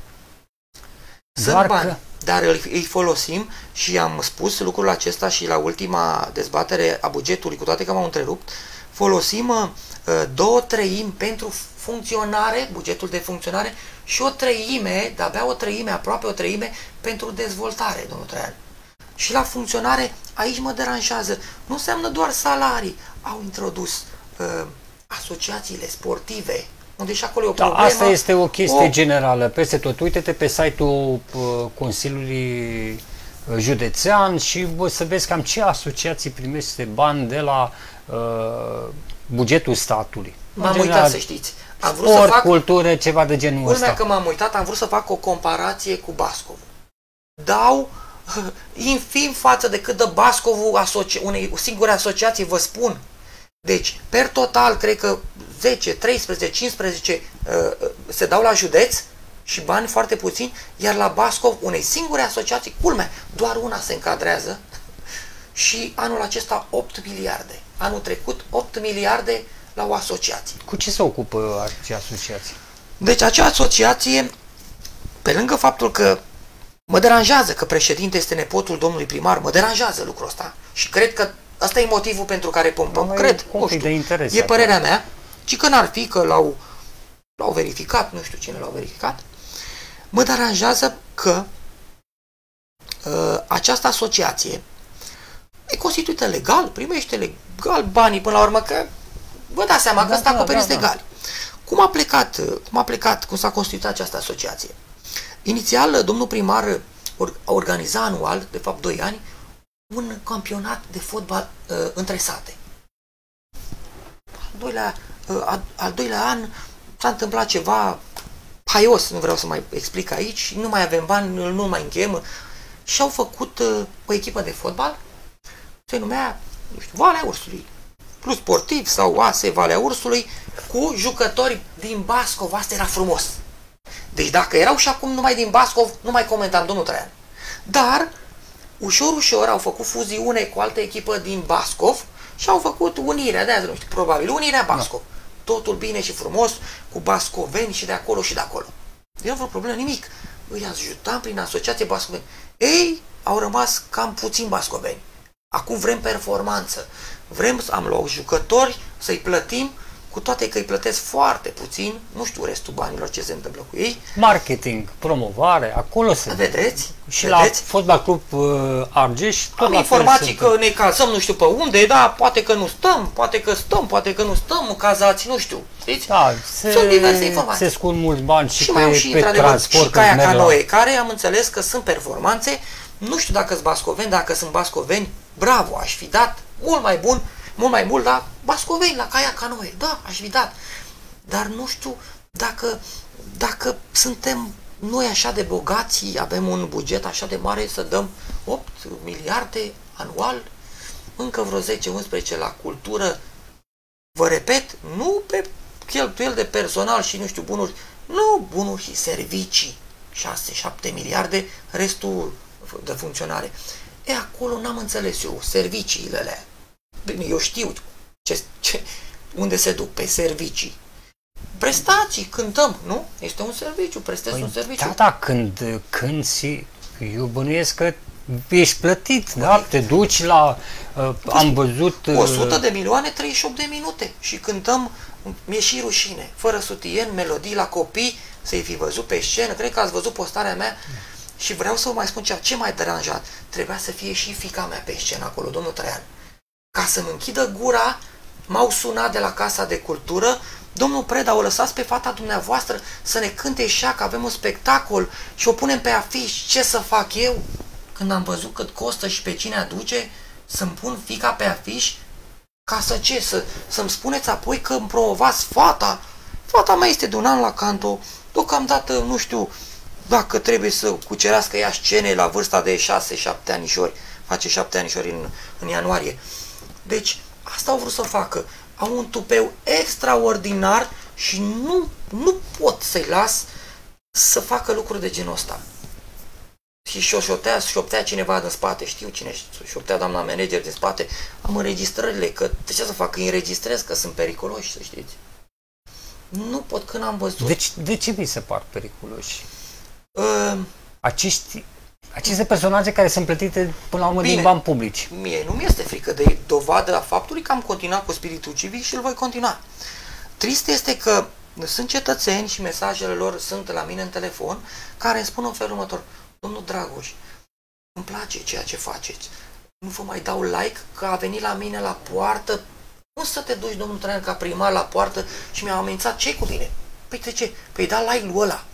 Sunt Doar bani, că... dar îi, îi folosim și am spus lucrul acesta și la ultima dezbatere a bugetului, cu toate că m-au întrerupt, folosim uh, două treimi pentru funcționare, bugetul de funcționare, și o treime, de-abia o treime, aproape o treime, pentru dezvoltare, domnul Traian. Și la funcționare, aici mă deranjează. Nu înseamnă doar salarii. Au introdus uh, asociațiile sportive, unde și acolo e o da, problemă. Asta este o chestie o... generală. Peste tot, uite-te pe site-ul uh, Consiliului uh, Județean și bă, să vezi cam ce asociații primește bani de la uh, bugetul statului. M-am uitat să știți. Am vrut sport, să fac, cultură, ceva de genul culmea ăsta. că m-am uitat, am vrut să fac o comparație cu Bascov. Dau infim față de cât dă Bascovul asoci- unei singure asociații, vă spun. Deci, per total, cred că 10, 13, 15 uh, se dau la județ și bani foarte puțini, iar la Bascov, unei singure asociații, culmea, doar una se încadrează și anul acesta 8 miliarde. Anul trecut 8 miliarde la o asociație. Cu ce se ocupă acea asociație? Deci acea asociație, pe lângă faptul că mă deranjează că președinte este nepotul domnului primar, mă deranjează lucrul ăsta și cred că Asta e motivul pentru care pompăm. Nu, Cred, nu știu, de interes e părerea acolo. mea, ci că n-ar fi că l-au, l-au verificat, nu știu cine l-au verificat, mă deranjează că uh, această asociație e constituită legal, primește legal banii până la urmă, că vă dați seama da, că sunt da, acoperiți da, da. legal. Cum a plecat, cum a plecat, cum s-a constituit această asociație? Inițial, domnul primar organiza anual, de fapt 2 ani, un campionat de fotbal uh, între sate. Al doilea, uh, al, al doilea an s-a întâmplat ceva haios, nu vreau să mai explic aici, nu mai avem bani, nu mai încheiem și au făcut uh, o echipă de fotbal, se numea, nu știu, Valea Ursului, plus sportiv sau ASE Valea Ursului, cu jucători din Bascov, asta era frumos. Deci dacă erau și acum numai din Bascov, nu mai comentam domnul Traian. Dar ușor, ușor au făcut fuziune cu altă echipă din Bascov și au făcut unirea, de azi nu știu, probabil, unirea Bascov. Da. Totul bine și frumos, cu bascoveni și de acolo și de acolo. Nu vreo problemă, nimic. Îi ajutam prin asociație bascoveni. Ei au rămas cam puțin bascoveni. Acum vrem performanță. Vrem, am luat jucători, să-i plătim, cu toate că îi plătesc foarte puțin, nu știu restul banilor ce se întâmplă cu ei. Marketing, promovare, acolo se... Vedeți? Și Vedeți? la Fotbal Club uh, Argeș tot Am informații că ne cazăm nu știu pe unde, da, poate că nu stăm, poate că stăm, poate că nu stăm cazați, nu știu. Știți? Da, se, sunt diverse informații. Se scund mulți bani și, și pe, mai au și, pe transport. Și Caia Canoe, la... care am înțeles că sunt performanțe, nu știu dacă sunt bascoveni, dacă sunt bascoveni, bravo, aș fi dat mult mai bun mult mai mult la Bascoveni, la Caia Canoe. Da, aș fi dat. Dar nu știu dacă, dacă suntem noi așa de bogați, avem un buget așa de mare să dăm 8 miliarde anual, încă vreo 10-11 la cultură. Vă repet, nu pe cheltuieli de personal și nu știu bunuri, nu bunuri și servicii. 6-7 miliarde, restul de funcționare. E, acolo n-am înțeles eu, serviciile alea. Bine, eu știu ce, ce, unde se duc, pe servicii. Prestații, cântăm, nu? Este un serviciu, prestezi păi, un serviciu. Da, da, când, când si, eu bănuiesc că ești plătit, da? Păi, Te duci la, uh, am văzut... Uh, 100 de milioane, 38 de minute și cântăm, mi-e și rușine, fără sutien, melodii la copii, să-i fi văzut pe scenă, cred că ați văzut postarea mea și vreau să vă mai spun ceva, ce mai deranjat, trebuia să fie și fica mea pe scenă acolo, domnul Traian ca să-mi închidă gura, m-au sunat de la Casa de Cultură, domnul Preda, o lăsați pe fata dumneavoastră să ne cânte și că avem un spectacol și o punem pe afiș, ce să fac eu? Când am văzut cât costă și pe cine aduce, să-mi pun fica pe afiș, ca să ce? Să, să-mi spuneți apoi că îmi promovați fata. Fata mea este de un an la canto, deocamdată nu știu dacă trebuie să cucerească ea scene la vârsta de 6-7 anișori, face 7 anișori în, în ianuarie. Deci, asta au vrut să facă. Au un tupeu extraordinar și nu, nu pot să-i las să facă lucruri de genul ăsta. Și șoptea, șoptea cineva din spate, știu cine șoptea doamna manager de spate, am înregistrările, că de ce să fac, îi înregistrez, că sunt periculoși, să știți. Nu pot, când am văzut... Deci, de ce vi se par periculoși? Uh, Acești Aceste personaje care sunt plătite până la urmă Bine. din bani publici. Mie nu mi-este frică de dovadă a faptului că am continuat cu spiritul civic și îl voi continua. Trist este că sunt cetățeni și mesajele lor sunt la mine în telefon care îmi spun în felul următor. Domnul Dragoș, îmi place ceea ce faceți. Nu vă mai dau like că a venit la mine la poartă. Cum să te duci, domnul Traian, ca primar la poartă și mi-a amenințat ce cu tine? Păi de ce? Păi da like-ul ăla.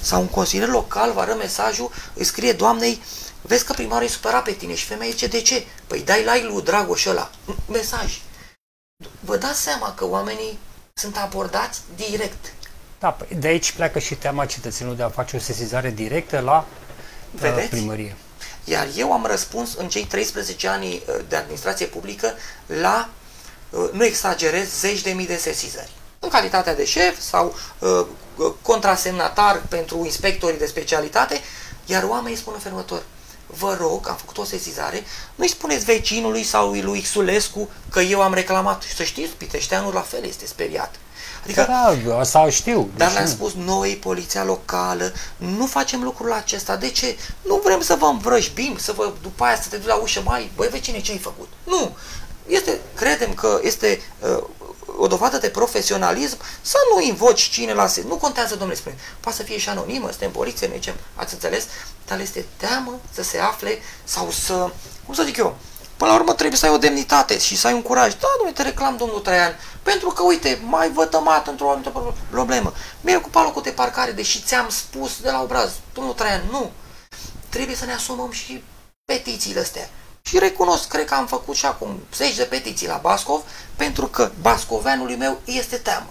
Sau un consilier local vă ară mesajul, îi scrie doamnei, vezi că primarul e supărat pe tine și femeia zice, de ce? Păi dai like lui Dragoș ăla. Mesaj. Vă dați seama că oamenii sunt abordați direct. Da, păi de aici pleacă și teama cetățenilor de a face o sesizare directă la uh, Vedeți? primărie. Iar eu am răspuns în cei 13 ani uh, de administrație publică la, uh, nu exagerez, zeci de mii de sesizări. În calitatea de șef sau uh, uh, contrasemnatar pentru inspectorii de specialitate, iar oamenii spun în felul următor, vă rog, am făcut o sesizare, nu-i spuneți vecinului sau lui Xulescu că eu am reclamat. Și să știți, Piteșteanul la fel este speriat. Adică Da, asta știu. dar deci le-am nu. spus noi, poliția locală, nu facem lucrul acesta. De ce? Nu vrem să vă învrăjbim, să vă, după aia să te duci la ușă, mai, băi vecine, ce ai făcut? Nu! Este, credem că este uh, o dovadă de profesionalism să nu invoci cine la se... Nu contează, domnule, spune. Poate să fie și anonimă, suntem poliție, ne zicem, ați înțeles? Dar le este teamă să se afle sau să, cum să zic eu, Până la urmă trebuie să ai o demnitate și să ai un curaj. Da, domnule, te reclam, domnul Traian, pentru că, uite, mai vătămat într-o anumită pro- problemă. Mi-ai ocupat locul de parcare, deși ți-am spus de la obraz, domnul Traian, nu. Trebuie să ne asumăm și petițiile astea. Și recunosc, cred că am făcut și acum zeci de petiții la Bascov, pentru că bascoveanului meu este teamă.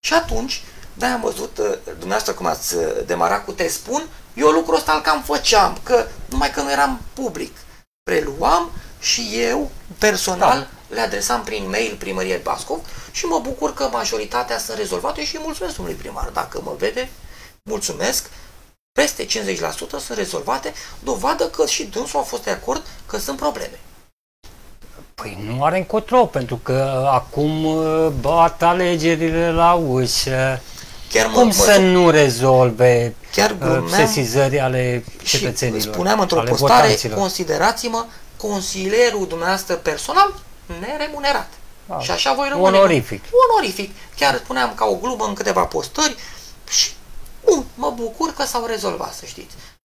Și atunci, de am văzut, uh, dumneavoastră cum ați uh, demarat cu te spun, eu lucrul ăsta îl cam făceam, că numai că nu eram public. Preluam și eu, personal, Da. le adresam prin mail primăriei Bascov și mă bucur că majoritatea sunt rezolvate și îi mulțumesc domnului primar. Dacă mă vede, mulțumesc. Peste 50% sunt rezolvate, dovadă că și dânsul a fost de acord că sunt probleme. Păi nu are încotro, pentru că acum uh, bat alegerile la ușă. Chiar mă, Cum mă, să nu rezolve chiar uh, glumeam sesizări ale și cetățenilor, spuneam într-o ale postare, votanților? considerați-mă consilierul dumneavoastră personal neremunerat. Da. Și așa voi rămâne. Onorific. Onorific. Chiar spuneam ca o glumă în câteva postări și bun, mă bucur că s-au rezolvat, să știți.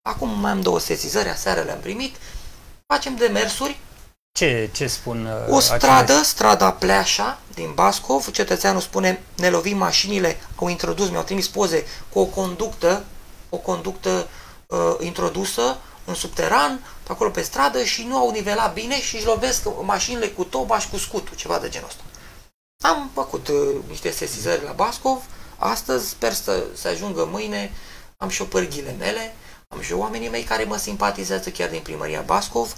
Acum mai am două sesizări, aseară le-am primit. Facem demersuri. Ce, ce spun uh, O acele- stradă, strada Pleașa, din Bascov, cetățeanul spune, ne lovim mașinile, au introdus, mi-au trimis poze cu o conductă, o conductă uh, introdusă în subteran, pe acolo pe stradă și nu au nivelat bine și își lovesc mașinile cu toba și cu scutul, ceva de genul ăsta. Am făcut uh, niște sesizări la Bascov, astăzi sper să, să ajungă mâine, am și o pârghile mele, am și oamenii mei care mă simpatizează chiar din primăria Bascov,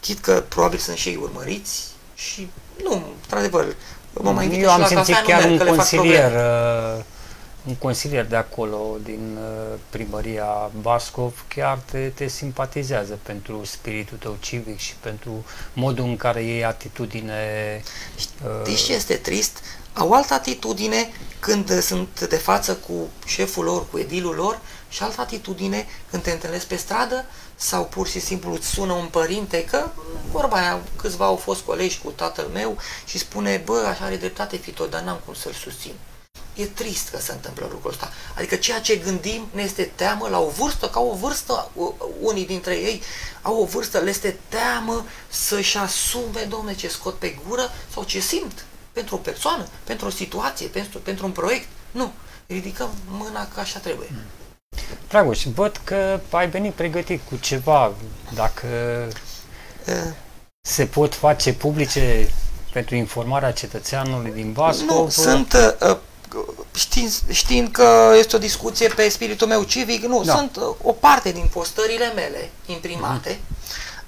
chit că probabil sunt și ei urmăriți și nu, într-adevăr, mă mai invită Eu și am la simțit cafea, nu chiar merg, un că le fac consilier, probleme. uh, un consilier de acolo, din uh, primăria Bascov, chiar te, te simpatizează pentru spiritul tău civic și pentru modul în care iei atitudine. Știți ce este trist? Au altă atitudine când sunt de față cu șeful lor, cu edilul lor și altă atitudine când te întâlnesc pe stradă sau pur și simplu îți sună un părinte că, vorba aia, câțiva au fost colegi cu tatăl meu și spune, bă, așa are dreptate Fito, dar n-am cum să-l susțin. E trist că se întâmplă lucrul ăsta. Adică ceea ce gândim ne este teamă la o vârstă, ca o vârstă, u- unii dintre ei au o vârstă, le este teamă să-și asume, domne, ce scot pe gură sau ce simt pentru o persoană, pentru o situație, pentru, pentru un proiect. Nu. Ridicăm mâna că așa trebuie. Dragoș, văd că ai venit pregătit cu ceva. Dacă Uh, se pot face publice pentru informarea cetățeanului din Bascov, Nu, sunt, uh, știind, știind că este o discuție pe spiritul meu civic, nu, Da. sunt uh, o parte din postările mele imprimate,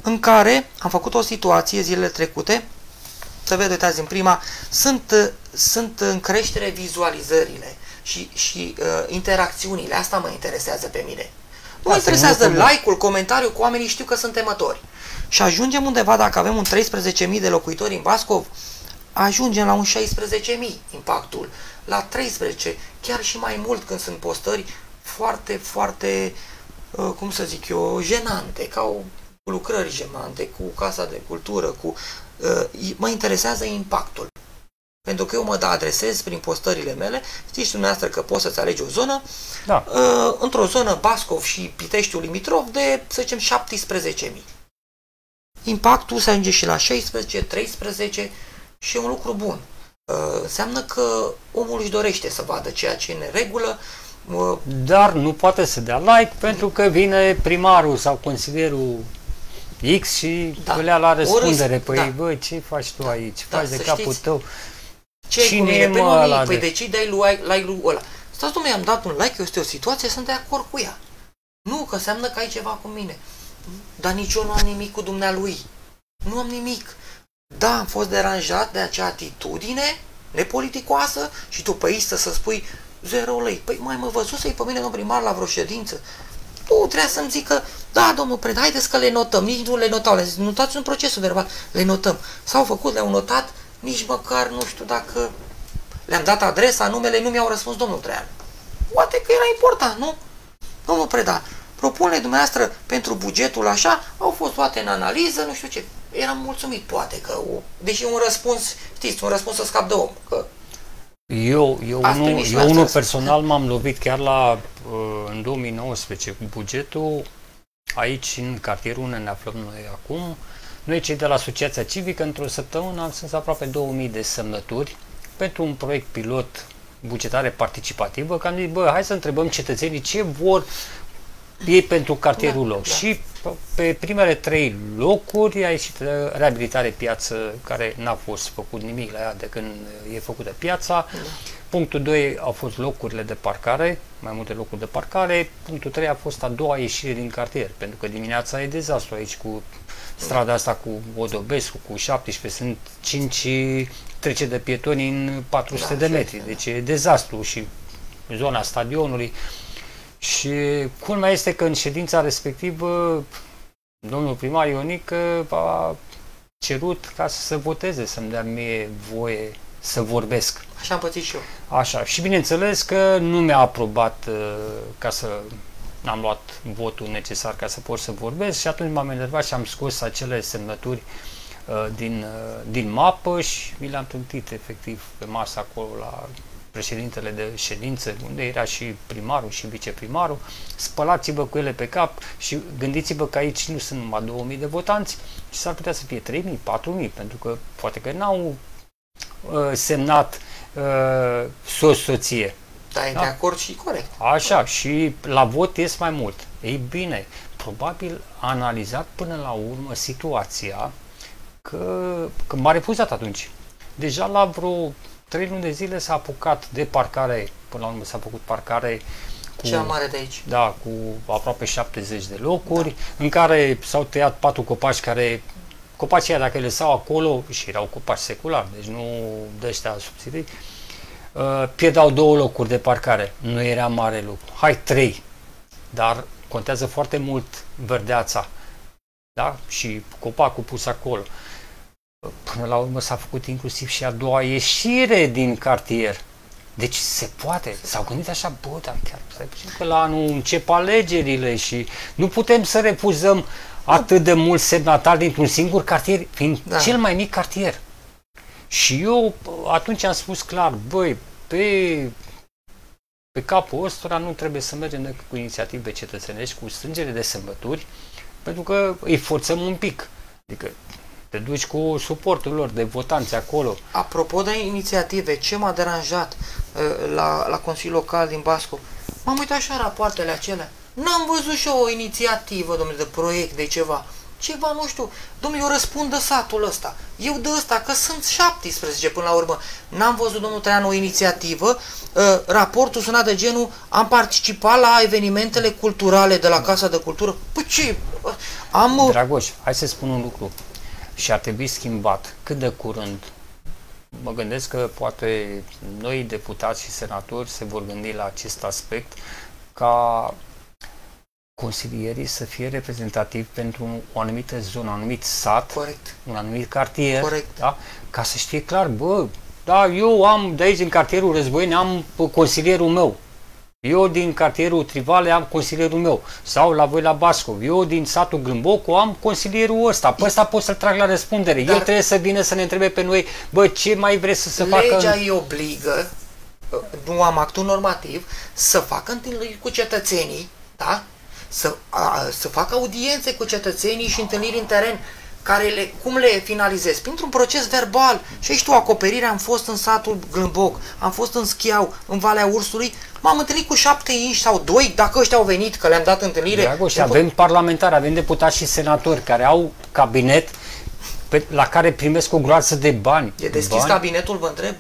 în care am făcut o situație zilele trecute, să vedeți, uitați în prima, sunt, uh, sunt în creștere vizualizările și, și uh, interacțiunile, asta mă interesează pe mine. Nu mă Asta e interesează un lucru bun. like-ul, comentariul cu oamenii știu că sunt temători. Și ajungem undeva, dacă avem un 13.000 de locuitori în Bascov, ajungem la un 16.000 impactul, la 13, chiar și mai mult când sunt postări foarte, foarte uh, cum să zic eu, jenante, ca o lucrări jenante, cu Casa de Cultură, cu... Uh, mă interesează impactul. Pentru că eu mă da adresez prin postările mele, știți dumneavoastră că poți să-ți alegi o zonă, da. uh, într-o zonă Bascov și Piteștiul limitrof de, să zicem, 17.000. Impactul se ajunge și la 16, 13 și e un lucru bun. Uh, înseamnă că omul își dorește să vadă ceea ce e în regulă. Uh, Dar nu poate să dea like pentru că vine primarul sau consilierul X și da. le la răspundere. Păi, da. bă, ce faci tu da. aici? Da, faci de capul știți, tău. Ce Cine e mă ăla Păi de ce dai lui like-ul ăla? Stați, domnule, am dat un like, este o situație, sunt de acord cu ea. Nu, că înseamnă că ai ceva cu mine. Dar nici eu nu am nimic cu dumnealui. Nu am nimic. Da, am fost deranjat de acea atitudine nepoliticoasă și tu pe să spui zero lei. Păi mai mă văzut să-i pe mine domnul primar la vreo ședință? Tu trebuia să-mi zică, da, domnul Preda, haideți că le notăm. Nici nu le notau, le zic, notați un procesul verbal, le notăm. S-au făcut, le-au notat, nici măcar nu știu dacă le-am dat adresa, numele, nu mi-au răspuns domnul Trean. Poate că era important, nu? Domnul Preda, propunerile dumneavoastră pentru bugetul așa au fost toate în analiză, nu știu ce. Eram mulțumit, poate că, o, deși un răspuns, știți, un răspuns să scap de om, că eu, eu, nu, eu unul personal m-am lovit chiar la, uh, în 2019 cu bugetul, aici în cartierul unde ne aflăm noi acum, noi cei de la Asociația Civică, într-o săptămână am strâns aproape 2000 de semnături pentru un proiect pilot bugetare participativă, că am zis, bă, hai să întrebăm cetățenii ce vor ei pentru cartierul da, lor. Da. Și pe primele trei locuri a ieșit reabilitare piață, care n-a fost făcut nimic la ea de când e făcută piața. Da. Punctul 2 au fost locurile de parcare, mai multe locuri de parcare. Punctul 3 a fost a doua ieșire din cartier, pentru că dimineața e dezastru aici cu strada asta cu Odobescu, cu 17, sunt 5 trece de pietoni în 400 da, de metri, deci e dezastru și zona stadionului. Și culmea este că în ședința respectivă domnul primar Ionic a cerut ca să se voteze, să-mi dea mie voie să vorbesc. Așa am pățit și eu. Așa. Și bineînțeles că nu mi-a aprobat uh, ca să n-am luat votul necesar ca să pot să vorbesc și atunci m-am enervat și am scos acele semnături uh, din, uh, din mapă și mi le-am trântit efectiv pe masă acolo la președintele de ședință, unde era și primarul și viceprimarul, spălați-vă cu ele pe cap și gândiți-vă că aici nu sunt numai 2000 de votanți, ci s-ar putea să fie 3000, 4000, pentru că poate că n-au uh, semnat uh, soț-soție. Da, e da? de acord și corect. Așa, și la vot ies mai mult. Ei bine, probabil a analizat până la urmă situația că, că m-a refuzat atunci. Deja la vreo trei luni de zile s-a apucat de parcare, până la urmă s-a făcut parcare cu, Cea mare de aici. Da, cu aproape 70 de locuri, da. în care s-au tăiat patru copaci care copacii dacă le sau acolo, și erau copaci seculari, deci nu de ăștia subsidii, uh, pierdeau două locuri de parcare. Nu era mare lucru. Hai, trei. Dar contează foarte mult verdeața. Da? Și copacul pus acolo. Până la urmă s-a făcut inclusiv și a doua ieșire din cartier. Deci se poate. S-au gândit așa, bă, dar chiar că la anul încep alegerile și nu putem să refuzăm atât de mulți semnatari dintr-un singur cartier, fiind da. cel mai mic cartier. Și eu atunci am spus clar, băi, pe, pe capul ăstora nu trebuie să mergem decât cu inițiative cetățenești, cu strângere de sămbături, pentru că îi forțăm un pic. Adică te duci cu suportul lor de votanți acolo. Apropo de inițiative, ce m-a deranjat uh, la, la Consiliul Local din Bascu? M-am uitat așa rapoartele acelea. N-am văzut și o inițiativă, domnule, de proiect, de ceva. Ceva, nu știu, domnule, eu răspund de satul ăsta. Eu de ăsta, că sunt 17 până la urmă. N-am văzut, domnul Traian, o inițiativă. Uh, raportul suna de genul, am participat la evenimentele culturale de la Casa de Cultură. Păi ce? Am... Dragoș, hai să spun un lucru și ar trebui schimbat cât de curând. Mă gândesc că poate noi deputați și senatori se vor gândi la acest aspect ca consilierii să fie reprezentativi pentru o anumită zonă, un anumit sat, Corect. un anumit cartier, Corect. Da? ca să știe clar, bă, da, eu am de aici în cartierul Războieni, am consilierul meu. Eu din cartierul Trivale am consilierul meu. Sau la voi la Bascov. Eu din satul Glâmbocu am consilierul ăsta. Pe ăsta pot să-l trag la răspundere. Dar El trebuie să vină să ne întrebe pe noi, bă, ce mai vreți să se facă? Legea îi obligă, nu am actul normativ, să facă întâlniri cu cetățenii, da? Să, a, să facă audiențe cu cetățenii și întâlniri în teren care le, cum le finalizez? Printr-un proces verbal. Și aici tu acoperire, am fost în satul Glâmboc, am fost în Schiau, în Valea Ursului, m-am întâlnit cu șapte inși sau doi, dacă ăștia au venit, că le-am dat întâlnire. Dragoș, avem parlamentari, avem deputați și senatori care au cabinet pe, la care primesc o groață de bani. E deschis bani. cabinetul, vă întreb?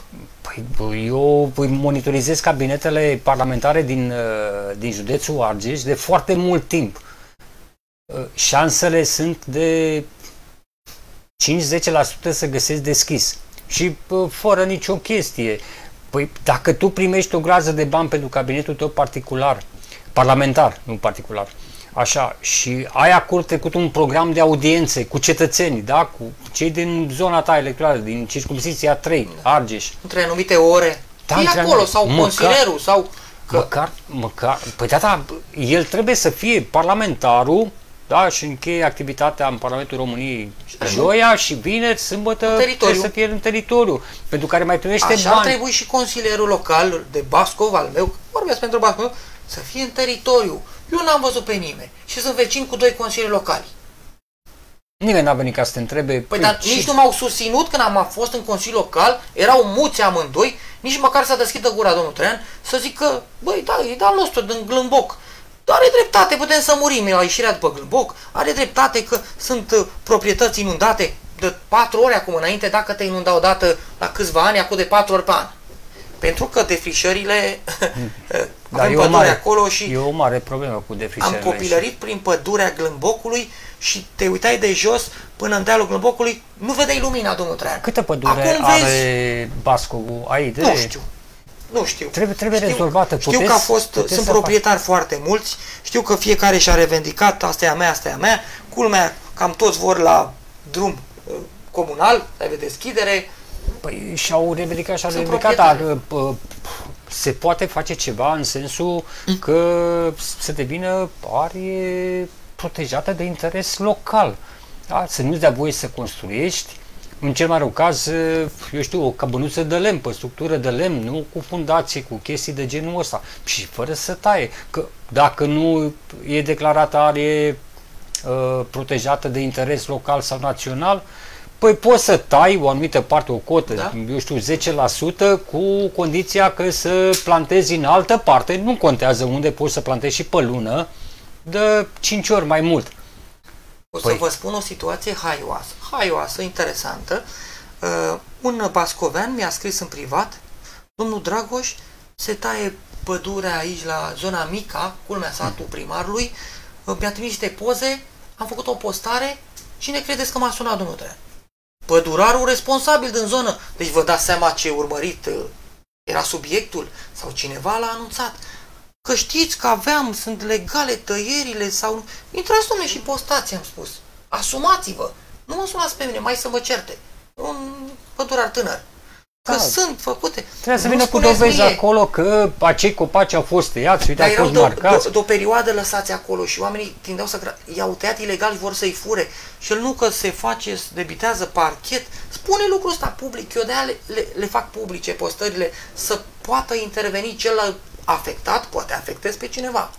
Păi, eu monitorizez cabinetele parlamentare din, uh, din județul Argeș de foarte mult timp. Uh, șansele sunt de 5-10% să găsesc deschis. Și fără nicio chestie. Păi dacă tu primești o groază de bani pentru cabinetul tău particular, parlamentar, nu particular, așa, și ai acord trecut un program de audiențe cu cetățenii, da, cu cei din zona ta electorală, din circumscripția 3, Argeș. Între anumite ore. Da, fie acolo, sau măcar, consilierul, sau... Că... Măcar, măcar, păi da, el trebuie să fie parlamentarul da, și încheie activitatea în Parlamentul României joia și vineri, sâmbătă, trebuie să fie în teritoriu, pentru care mai primește Așa bani. trebuie și consilierul local de Bascov, al meu, vorbesc pentru Bascov, să fie în teritoriu. Eu n-am văzut pe nimeni și sunt vecin cu doi consilieri locali. Nimeni n-a venit ca să te întrebe. Păi, dar ce... nici nu m-au susținut când am fost în Consiliul Local, erau muți amândoi, nici măcar să deschidă gura domnul Traian să zică, băi, da, e da nostru din Glâmboc. Are dreptate, putem să murim la ieșirea după Glâmboc. Are dreptate că sunt uh, proprietăți inundate de patru ori acum înainte, dacă te inunda odată la câțiva ani, acum de patru ori pe an. Pentru că defrișările da, e o mare, acolo și e o mare problemă cu defrișările. Am copilărit și... prin pădurea Glâmbocului și te uitai de jos până în dealul Glâmbocului, nu vedeai lumina, domnul Traian. Câte pădure Acum are vezi... Bascovul? Ai idee? Nu știu. Nu știu. Trebuie, trebuie știu, rezolvată. Puteți, știu că a fost, sunt proprietari fac. foarte mulți, știu că fiecare și-a revendicat, asta e a mea, asta e a mea, culmea, cam toți vor la drum uh, comunal, să aibă deschidere. Păi și-au revendicat și-au revendicat, dar uh, se poate face ceva în sensul mm. că să devină arie protejată de interes local. Da? Să nu-ți dea voie să construiești, în cel mai rău caz, eu știu, o cabănuță de lemn, pe structură de lemn, nu cu fundație, cu chestii de genul ăsta. Și fără să taie. Că dacă nu e declarată are uh, protejată de interes local sau național, păi poți să tai o anumită parte, o cotă, da? eu știu, 10% cu condiția că să plantezi în altă parte, nu contează unde poți să plantezi și pe lună, de 5 ori mai mult. O să păi. vă spun o situație haioasă, haioasă, interesantă. Uh, un bascovean mi-a scris în privat, domnul Dragoș, se taie pădurea aici la zona Mica, culmea satul primarului, uh, mi-a trimis niște poze, am făcut o postare, cine credeți că m-a sunat domnul Drean? Pădurarul responsabil din zonă. Deci vă dați seama ce urmărit uh, era subiectul sau cineva l-a anunțat. Că știți că aveam, sunt legale tăierile sau... Intrați, domnule, și postați, am spus. Asumați-vă. Nu mă sunați pe mine, mai să mă certe. Un pădurar tânăr. Că da. sunt făcute. Trebuie să vină cu dovezi mie. acolo că acei copaci au fost tăiați, uite, au fost marcați. De, de, o perioadă lăsați acolo și oamenii tindeau să i-au tăiat ilegal și vor să-i fure. Și el nu că se face, se debitează parchet. Spune lucrul ăsta public. Eu de le, le, le fac publice postările să poată interveni cel afectat, poate afectez pe cineva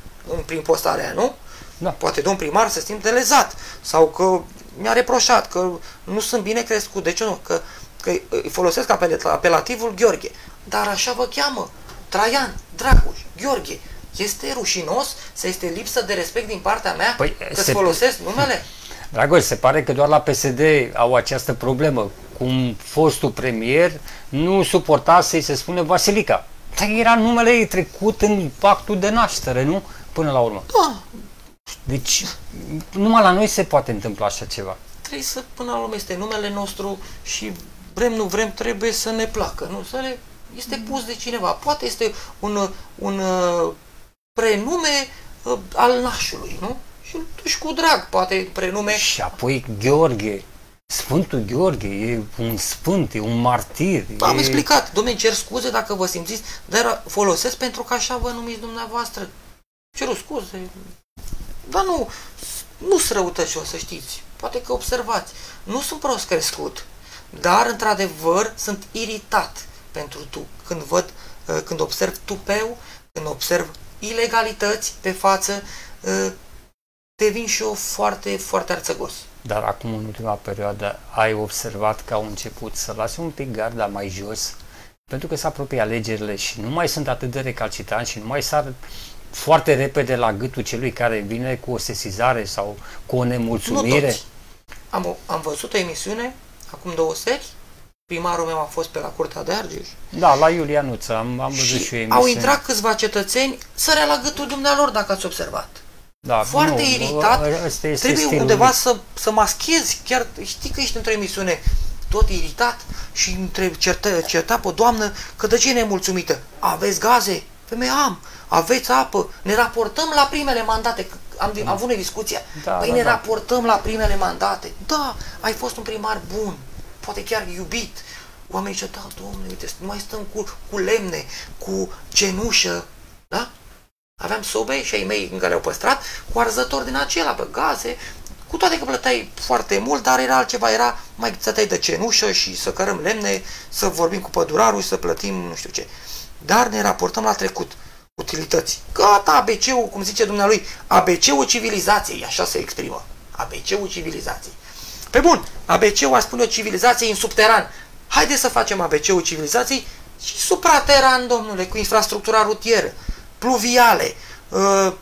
prin postarea aia, nu? Da. Poate domn primar să simt lezat sau că mi-a reproșat că nu sunt bine crescut. De ce nu? Că, că îi folosesc apelativul Gheorghe. Dar așa vă cheamă. Traian, Dragoș, Gheorghe. Este rușinos să este lipsă de respect din partea mea păi, că se... folosesc numele? Dragoș, se pare că doar la PSD au această problemă. Cum fostul premier nu suporta să-i se spune Vasilica. Dar era numele ei trecut în pactul de naștere, nu? Până la urmă. Da. Deci, numai la noi se poate întâmpla așa ceva. Trebuie să, până la urmă, este numele nostru și vrem, nu vrem, trebuie să ne placă, nu? Să le, este pus de cineva. Poate este un, un uh, prenume uh, al nașului, nu? Și duci cu drag, poate prenume... Și apoi Gheorghe. Sfântul Gheorghe e un sfânt, e un martir. Am e... explicat, domnule, cer scuze dacă vă simțiți, dar folosesc pentru că așa vă numiți dumneavoastră. Cer scuze. Dar nu, nu sunt răutăcios, să știți. Poate că observați. Nu sunt prost crescut, dar într-adevăr sunt iritat pentru tu când văd, uh, când observ tupeu, când observ ilegalități pe față, uh, devin și eu foarte, foarte arțăgos. Dar acum, în ultima perioadă, ai observat că au început să lase un pic garda mai jos, pentru că se apropie alegerile și nu mai sunt atât de recalcitranți și nu mai sar foarte repede la gâtul celui care vine cu o sesizare sau cu o nemulțumire. Nu toți. Am, am văzut o emisiune acum două seri, primarul meu a fost pe la Curtea de Argeș. Da, la Iulianuță, am, am văzut și, și emisiune. au intrat câțiva cetățeni, sărea la gâtul dumnealor, dacă ați observat. Da, Foarte nu, iritat, este trebuie stilul. undeva să, să maschezi, chiar știi că ești într-o emisiune tot iritat și între certa, certa pe doamnă că de ce e nemulțumită? Aveți gaze? Femeie, am. Aveți apă? Ne raportăm la primele mandate. Am, am avut o discuție. Da, păi da, ne da. raportăm la primele mandate. Da, ai fost un primar bun, poate chiar iubit. Oamenii zice, da, domnule, uite, nu mai stăm cu, cu lemne, cu cenușă, da? Aveam sobe și ai mei în care le-au păstrat cu arzători din acela pe gaze, cu toate că plăteai foarte mult, dar era altceva, era mai stăteai de cenușă și să cărăm lemne, să vorbim cu pădurarul, să plătim nu știu ce. Dar ne raportăm la trecut, utilități. Gata, ABC-ul, cum zice dumnealui, ABC-ul civilizației, așa se exprimă. ABC-ul civilizației. Pe bun, ABC-ul aș spune o civilizație în subteran. Haideți să facem ABC-ul civilizației și suprateran, domnule, cu infrastructura rutieră, pluviale, uh,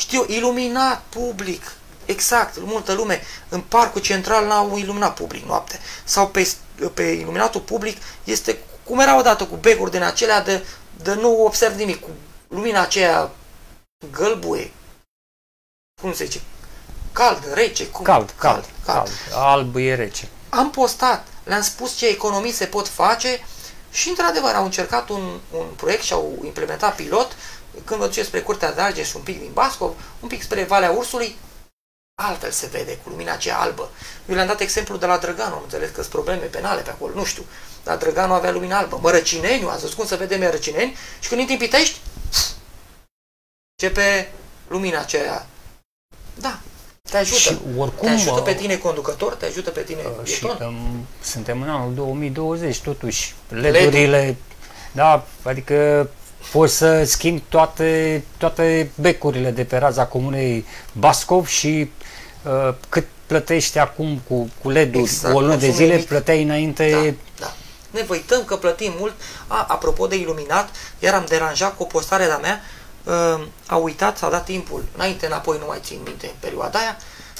știu, iluminat public, exact, multă lume. În parcul central n-au iluminat public noapte. Sau pe, pe iluminatul public este cum era odată cu becuri din acelea de, de nu observ nimic, cu lumina aceea gălbuie, cum se zice, cald, rece, cum? Cald, cald, cald, cald. Alb e rece. Am postat, le-am spus ce economii se pot face și într-adevăr au încercat un, un proiect și au implementat pilot când vă duceți spre Curtea de Argeș, un pic din Bascov, un pic spre Valea Ursului, altfel se vede, cu lumina aceea albă. Eu le-am dat exemplu de la Drăganu, am înțeles că sunt probleme penale pe acolo, nu știu. Dar Drăganu avea lumina albă. Mărăcineniu, ați văzut cum se vede Mărăcineni și când intri în Pitești, începe lumina aceea. Da, te ajută. Și oricum, te ajută pe tine conducător, te ajută pe tine uh, și pieton. um, suntem în anul 2020, totuși, LED-urile, da, adică poți să schimbi toate, toate becurile de pe raza comunei Bascov și uh, cât plătești acum cu, cu LED-uri Exact, o lună de consumul zile, mic. plăteai înainte Da, da. Ne vă uităm că plătim mult. A, apropo de iluminat, iar am deranjat cu o postare de-a mea, uh, a uitat, s-a dat timpul, înainte, înapoi, nu mai țin minte în perioada aia,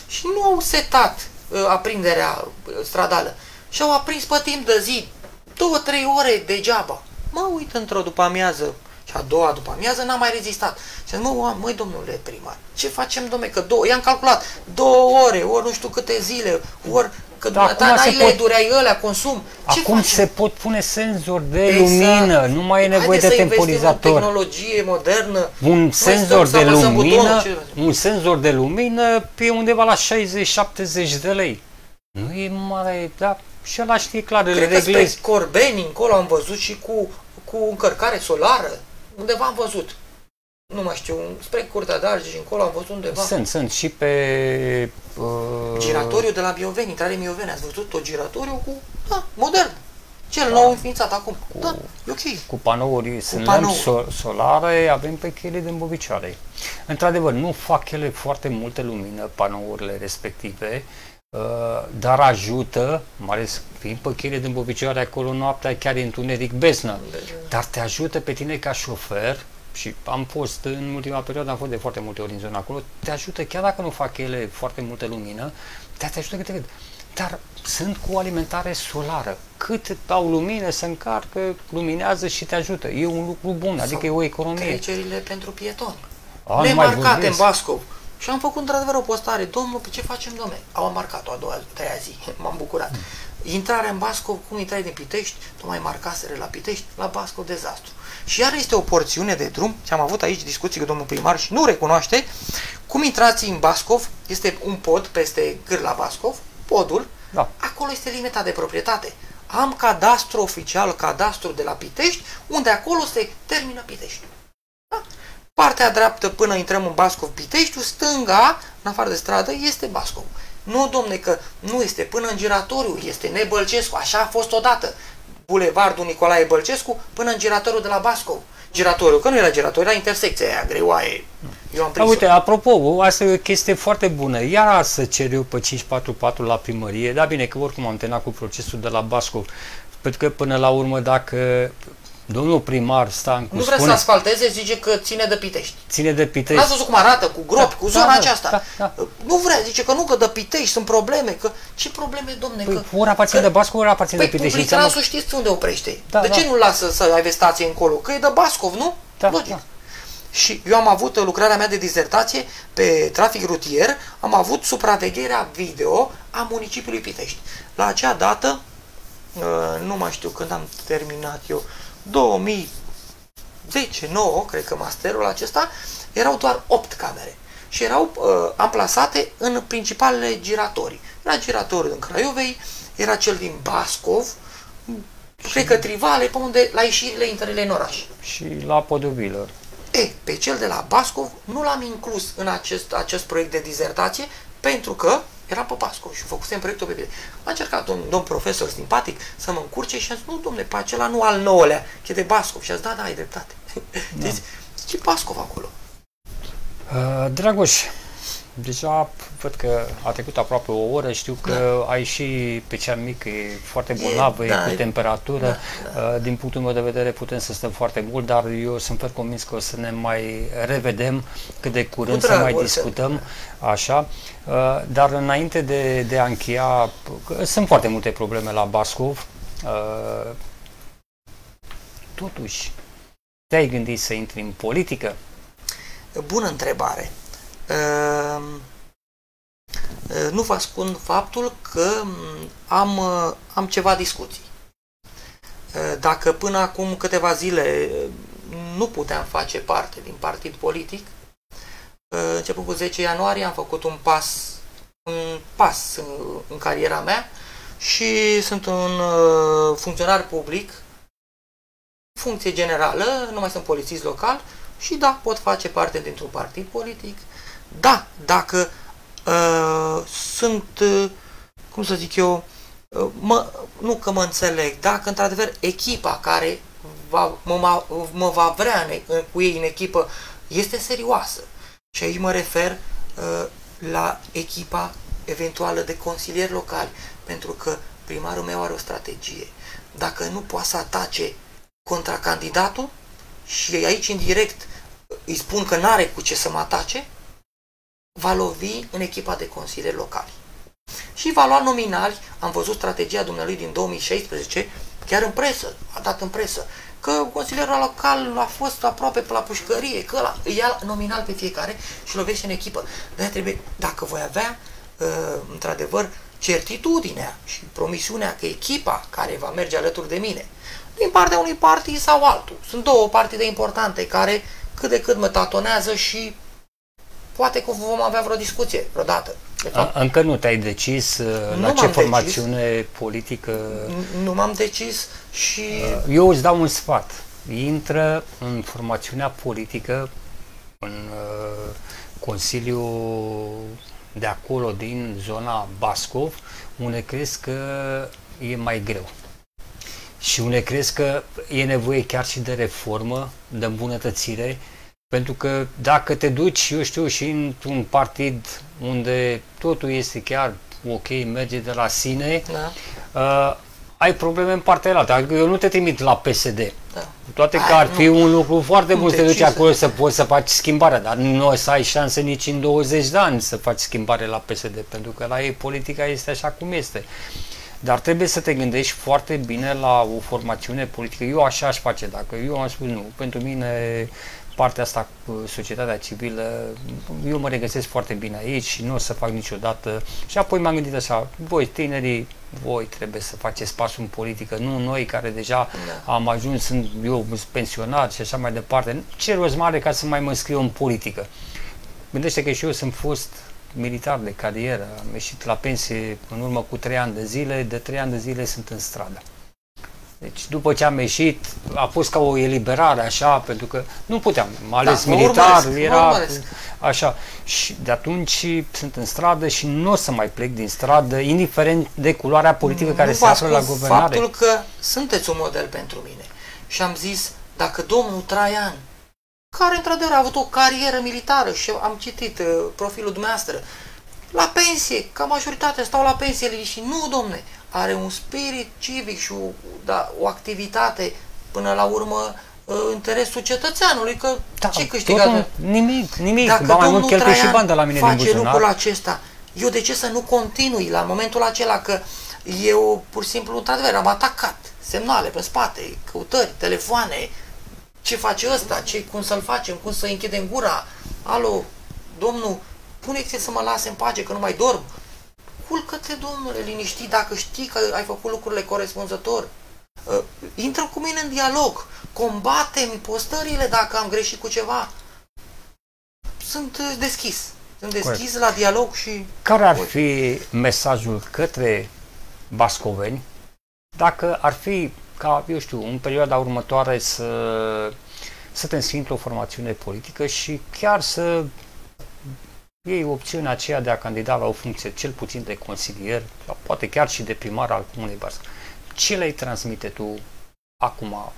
și nu au setat uh, aprinderea uh, stradală. Și au aprins pe timp de zi, două, trei ore degeaba. Mă uit într-o după amiază, și a doua după amiază n-am mai rezistat. Și am zis, mă, măi, domnule primar, ce facem, domnule, că două, i-am calculat, două ore, ori nu știu câte zile, ori că Da, da, acum n-ai se pot- LED-uri, ai ălea, consum. Ce Acum facem? se pot pune senzori de Exact. lumină, nu mai e nevoie Haideți de să investim temporizator. în tehnologie modernă. Un Nu mai senzor stăm de să apăsăm lumină, butonul, ce- un senzor de lumină pe undeva la 60-70 de lei. Nu e mare, da, și ăla știe clar, îl Cred că spre reglezi. Corbeni încolo am văzut și cu, cu încărcare solară. Undeva am văzut. Nu mai știu, spre Curtea de Argeș încolo am văzut undeva. Sunt, sunt și pe... Uh, Giratoriu de la Bioveni, intrare în Bioveni. Ați văzut tot giratoriu cu, da, modern. Cel nou înființat acum. Da, e ok. cu panouri, sunt panouri. lămpi so- solare, avem pe cheile de îmbobicioare. Într-adevăr, nu fac ele foarte multe lumină, panourile respective, uh, dar ajută, mai ales fiind pe cheile de îmbobicioare acolo noaptea, chiar e întuneric beznă, dar te ajută pe tine ca șofer și am fost în ultima perioadă, am fost de foarte multe ori în zona acolo, te ajută, chiar dacă nu fac ele foarte multă lumină, dar te ajută că te ved. Dar sunt cu alimentare solară. Cât au lumină, se încarcă, luminează și te ajută. E un lucru bun, adică e o economie. Trecerile pentru pietoni. A, nu mai Nemarcate în vorbesc. Bascov. Și am făcut într-adevăr o postare. Domnul, pe ce facem, domne? Au marcat-o a doua, treia zi. M-am bucurat. Intrarea în Bascov, cum intrai din Pitești, tocmai marcasere la Pitești, la Bascov dezastru. Și iar este o porțiune de drum, și am avut aici discuții cu domnul primar și nu recunoaște, cum intrați în Bascov, este un pod peste Cârla Bascov, podul, Da. Acolo este limita de proprietate. Am cadastru oficial, cadastru de la Pitești, unde acolo se termină Pitești. Da? Partea dreaptă până intrăm în Bascov Piteștiu, stânga, în afară de stradă, este Bascov. Nu, domne, că nu este până în giratoriu, este Nebălcescu, așa a fost odată. Bulevardul Nicolae Bălcescu până în giratoriu de la Bascov. Giratoriu, că nu era giratoriu, era intersecția aia greoaie. Eu am Da, uite, apropo, asta e o chestie foarte bună. Iar să cer eu pe 544 la primărie, da bine că oricum am terminat cu procesul de la Bascov, pentru că până la urmă dacă Domnul primar Stancu Nu vrea spune, să asfalteze, zice că ține de Pitești. ține de N-ați Pitești. văzut cum arată, cu gropi, Da, cu zona da, da, aceasta. da, da. Nu vrea, zice că nu, că de Pitești sunt probleme, că ce probleme, domne, Păi, că... ori aparține că- de Bascov, ori aparține Păi de Pitești. public Înseamnă- transul știți unde oprește. Da, de ce da. nu lasă să aibă stație încolo? Că e de Bascov, nu? Da, Logic. da. Și eu am avut uh, lucrarea mea de dizertație pe trafic rutier, am avut supravegherea video a municipiului Pitești. La acea dată, uh, nu mai știu când am terminat eu, 2010, 9, cred că masterul acesta, erau doar 8 camere și erau uh, amplasate în principalele giratorii. Era giratorul din Craiovei, era cel din Bascov, cred că Trivale, pe unde, la ieșirile intrările în oraș. Și la Podobilor. E, pe cel de la Bascov nu l-am inclus în acest, acest proiect de dizertație pentru că era pe Bascov și făcusem proiectul pe bine. A încercat un domn profesor simpatic să mă încurce și a zis, nu domnule, pe acela nu al nouălea, că e de Bascov. Și a zis, da, da, ai dreptate. Da. Deci, ce Bascov acolo? Uh, Dragoș, deja văd că a trecut aproape o oră, știu că ai și pe cea mică, e foarte Da. E, bolnavă, e da, cu e- temperatură. da, Uh, Din punctul meu de vedere putem să stăm foarte mult, dar eu sunt fer convins că o să ne mai revedem cât de curând, Cu să drag, mai orice. discutăm, așa. Uh, Dar înainte de, de a încheia, că sunt foarte multe probleme la Bascov. Uh, Totuși, te-ai gândit să intri în politică? Bună întrebare. Uh, uh, nu vă ascund faptul că m, am, uh, am ceva discuții. Uh, Dacă până acum câteva zile uh, nu puteam face parte din partid politic, uh, începând cu 10 ianuarie am făcut un pas, un pas în, în cariera mea și sunt un uh, funcționar public, funcție generală, nu mai sunt polițist local și da, pot face parte dintr-un partid politic. Da, dacă uh, sunt, uh, cum să zic eu, uh, mă, nu că mă înțeleg, dacă într-adevăr echipa care va, mă, mă, mă va vrea în, cu ei în echipă este serioasă. Și aici mă refer uh, la echipa eventuală de consilieri locali, pentru că primarul meu are o strategie. Dacă nu poate să atace contracandidatul și aici indirect îi spun că n-are cu ce să mă atace, va lovi în echipa de consilieri locali. Și va lua nominali, am văzut strategia dumnealui din 2016, chiar în presă, a dat în presă, că consilierul local a fost aproape pe la pușcărie, că ăla îi ia nominal pe fiecare și lovește în echipă. de trebuie, dacă voi avea, uh, într-adevăr, certitudinea și promisiunea că echipa care va merge alături de mine, din partea unui partid sau altul, sunt două partide importante care cât de cât mă tatonează și poate că vom avea vreo discuție vreodată. De fapt, A- Încă nu te-ai decis uh, Nu la ce m-am formațiune politică n- nu m-am decis și Eu îți dau un sfat. Intră în formațiunea politică, în uh, Consiliul de acolo, din zona Bascov, unde crezi că e mai greu. Și unde crezi că e nevoie chiar și de reformă, de îmbunătățire, pentru că dacă te duci, eu știu, și într-un partid unde totul este chiar ok, merge de la sine, da, uh, ai probleme în partea altă. Adică eu nu te trimit la PSD. da. Cu toate că Ai, ar nu. fi un lucru foarte Nu bun să te te duci cizi. acolo să poți să faci schimbarea, dar nu o să ai șanse nici în 20 de ani să faci schimbare la PSD, pentru că la ei politica este așa cum este. Dar trebuie să te gândești foarte bine la o formațiune politică. Eu așa aș face, dacă eu am spus nu. Pentru mine partea asta cu societatea civilă, eu mă regăsesc foarte bine aici și nu o să fac niciodată. Și apoi m-am gândit așa, voi tinerii, voi trebuie să faceți pasul în politică, nu noi care deja Da. am ajuns, sunt, eu sunt pensionat și așa mai departe. Ce rost mare ca să mai mă scriu în politică? Gândește că și eu sunt fost militar de carieră, am ieșit la pensie în urmă cu trei ani de zile, de trei ani de zile sunt în stradă. Deci după ce am ieșit, a fost ca o eliberare așa, pentru că nu puteam, mai ales Da, mă militar, urmăresc, era mă urmăresc. așa. Și de atunci sunt în stradă și nu o să mai plec din stradă, indiferent de culoarea politică care nu se vă află la ascund guvernare. faptul că sunteți un model pentru mine. Și am zis, dacă domnul Traian, care într-adevăr a avut o carieră militară și am citit uh, profilul dumneavoastră, la pensie, ca majoritatea stau la pensie și nu, domne, are un spirit civic și o, da, o activitate până la urmă uh, interesul cetățeanului, că Da, ce câștigă? totul, nimic, nimic. Dacă ba mai mult domnul cheltuie și Traian bani de la mine din face buzunar. lucrul acesta, eu de ce să nu continui la momentul acela că eu pur și simplu, într-adevăr, am atacat semnale pe spate, căutări, telefoane, ce face ăsta, ce, cum să-l facem, cum să închidem gura, alo, domnul, pune-te să mă lase în pace că nu mai dorm. Culcă-te, domnule, liniștit, dacă știi că ai făcut lucrurile corespunzător. Uh, intră cu mine în dialog, combate-mi postările dacă am greșit cu ceva. Sunt uh, deschis. Sunt deschis la dialog și... Care ar fi mesajul către bascoveni dacă ar fi ca, eu știu, în perioada următoare să, să te înscrii într-o formațiune politică și chiar să iei opțiunea aceea de a candida la o funcție cel puțin de consilier sau poate chiar și de primar al Comunei Basc. Ce le-ai transmite tu acum?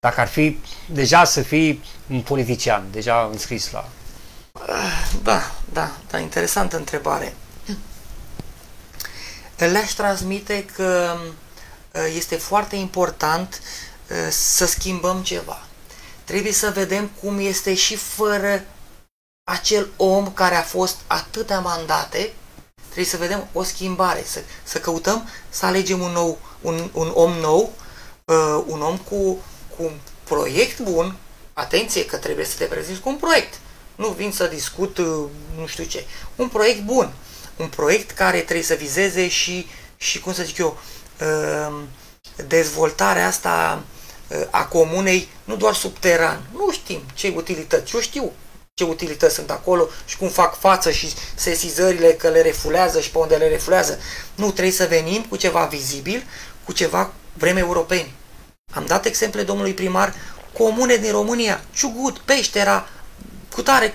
Dacă ar fi deja să fii un politician, deja înscris la... Da, da, da, interesantă întrebare. Le-aș transmite că uh, este foarte important uh, să schimbăm ceva. Trebuie să vedem cum este și fără acel om care a fost atâtea mandate, trebuie să vedem o schimbare, să, să căutăm să alegem un, nou, un, un om nou, uh, un om cu, cu un proiect bun, atenție că trebuie să te prezinți cu un proiect. Nu vin să discut uh, nu știu ce. Un proiect bun. Un proiect care trebuie să vizeze și, și cum să zic eu, uh, dezvoltarea asta uh, a comunei, nu doar subteran. Nu știm ce utilități. Eu știu ce utilități sunt acolo și cum fac față și sesizările că le refulează și pe unde le refulează. Nu, trebuie să venim cu ceva vizibil, cu ceva vreme europeni. Am dat exemple domnului primar, comune din România, Ciugut, Peștera, cu tare,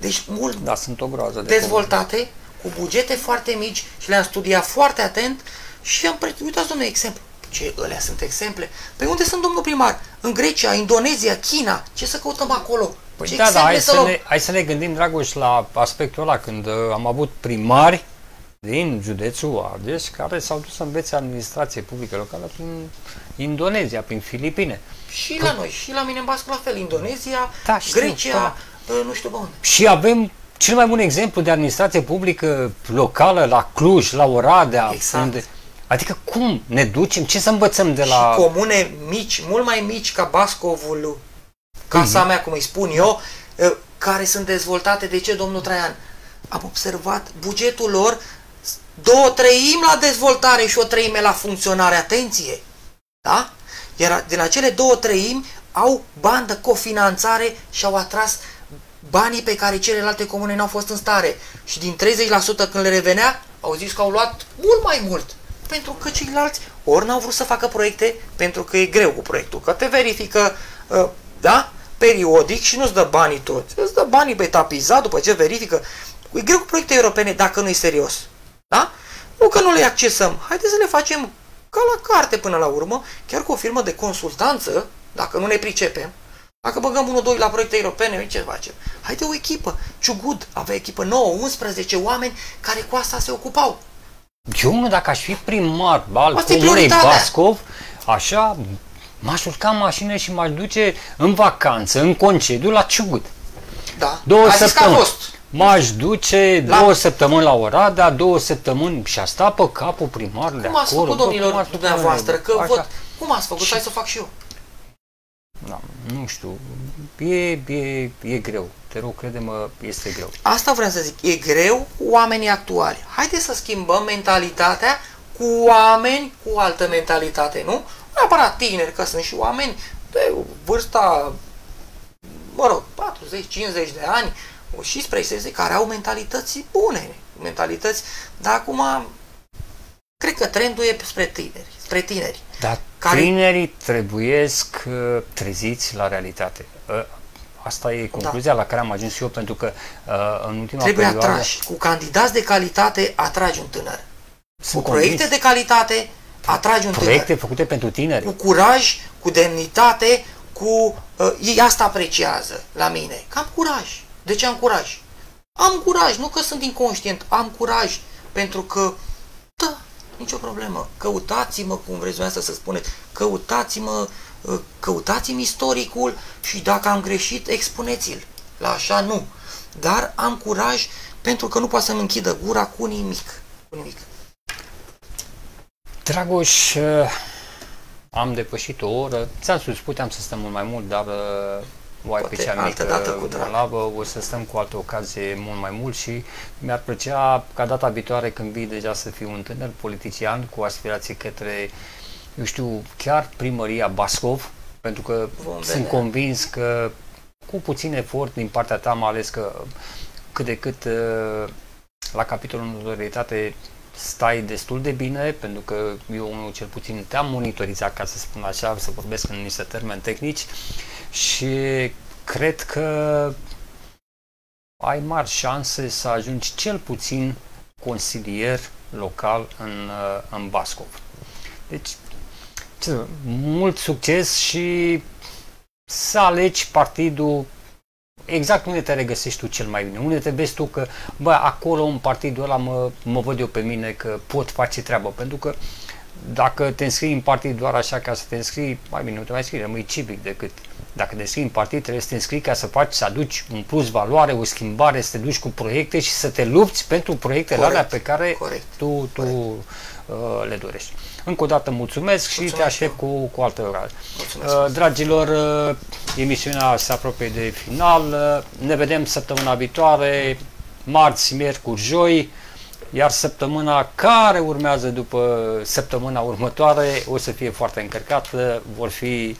deci mult Da, sunt o groază de dezvoltate, cu bugete foarte mici și le-am studiat foarte atent și am pre... Uitați, domnule, exemplu. Ce, ălea sunt exemple? Pe unde sunt, domnul primar? În Grecia, Indonezia, China. Ce să căutăm acolo? Păi ce da, da, hai exemple să, luăm? ne, hai să ne gândim, Dragoș, la aspectul ăla, când uh, am avut primari din județul Argeș care s-au dus să învețe administrație publică locală prin Indonezia, prin Filipine. Și la noi, și la mine în Basc la fel, Indonezia, Da, știu, Grecia, uh, nu știu pe unde. Și avem cel mai bun exemplu de administrație publică locală la Cluj, la Oradea. Exact. adică cum ne ducem? Ce să învățăm de la... Și comune mici, mult mai mici ca Bascovul, casa Mhm. mea, cum îi spun eu, uh, care sunt dezvoltate. De ce, domnul Traian? Am observat bugetul lor două treimi la dezvoltare și o treime la funcționare. Atenție! Da? Iar din acele două treimi au bandă cofinanțare și au atras banii pe care celelalte comune n-au fost în stare. Și din 30% când le revenea, au zis că au luat mult mai mult. Pentru că ceilalți ori n-au vrut să facă proiecte, pentru că e greu cu proiectul, că te verifică, uh, da, periodic și nu-ți dă banii toți. Îți dă banii pe etapizat după ce verifică. E greu cu proiecte europene dacă nu e serios. Da? Nu că nu le accesăm. Haideți să le facem ca la carte până la urmă, chiar cu o firmă de consultanță, dacă nu ne pricepem, dacă băgăm 1-2 la proiecte europene, ce facem? Haide o echipă. Ciugud avea echipă 9-11 oameni care cu asta se ocupau. Eu nu, dacă aș fi primar al Asta e comunei prioritatea. Bascov, așa, m-aș urca în mașină și m-aș duce în vacanță, în concediu, la Ciugut. Da. Două a zis că a săptămâni. fost. M-aș duce La- două săptămâni la Oradea, două săptămâni și a stat pe capul primarului de Cum ați acolo. făcut, bă, domnilor cum ați făcut, dumneavoastră? Că așa. văd, cum ați făcut? Și- Hai să fac și eu. Da, nu știu, e, e, e greu. Te rog, crede-mă, este greu. Asta vreau să zic. E greu cu oamenii actuali. Haideți să schimbăm mentalitatea cu oameni cu altă mentalitate, nu? Nu neapărat tineri, că sunt și oameni de vârsta, mă rog, 40-50 de ani, o și streseze care au mentalități bune, mentalități, dar acum cred că trendul e spre tineri, spre tineri. Dar care... tinerii trebuiesc uh, treziți la realitate. Uh, asta e concluzia da. la care am ajuns eu, pentru că uh, în ultima Trebuie perioadă... atrași. Cu candidați de calitate atragi un tânăr. Sunt cu proiecte convins. de calitate atragi un Proiecte tânăr. făcute pentru tineri. Cu curaj, cu demnitate, cu... Uh, ei asta apreciază la mine. Că am curaj. De ce am curaj? Am curaj, nu că sunt inconștient, am curaj. Pentru că, da, nicio problemă. Căutați-mă, cum vreți să să spuneți, căutați-mă, uh, căutați-mi istoricul și dacă am greșit, expuneți-l. La așa nu. Dar am curaj pentru că nu poate să-mi închidă gura cu nimic. Cu nimic. Dragoș, uh, am depășit o oră. Ți-am spus, puteam să stăm mult mai mult, dar uh, o ai pe cea mică dată cu lavă, o să stăm cu altă ocazie mult mai mult și mi-ar plăcea ca data viitoare când vii deja să fiu un tânăr politician cu aspirații către, eu știu, chiar primăria Bascov, pentru că Vom sunt vedea. convins că cu puțin efort din partea ta, mai ales că cât de cât uh, la capitolul notorietate stai destul de bine, pentru că eu unul cel puțin te-am monitorizat, ca să spun așa, să vorbesc în niște termeni tehnici și cred că ai mari șanse să ajungi cel puțin consilier local în, în Bascov. Deci, ce, mult succes și să alegi partidul exact unde te regăsești tu cel mai bine, unde te vezi tu că, bă, acolo în partidul ăla mă, mă văd eu pe mine că pot face treabă, pentru că dacă te înscrii în partid doar așa ca să te înscrii, mai bine nu te mai scrii, rămâi civic decât dacă te înscrii în partid trebuie să te înscrii ca să faci, să aduci un plus valoare, o schimbare, să te duci cu proiecte și să te lupți pentru proiectele Corect. alea pe care Corect. tu, tu Uh, le dorești. Încă o dată mulțumesc, mulțumesc și te aștept cu, cu altă oră. Uh, dragilor, uh, emisiunea se apropie de final. Uh, ne vedem săptămâna viitoare, marți, miercuri, joi. Iar săptămâna care urmează după săptămâna următoare o să fie foarte încărcată. Vor fi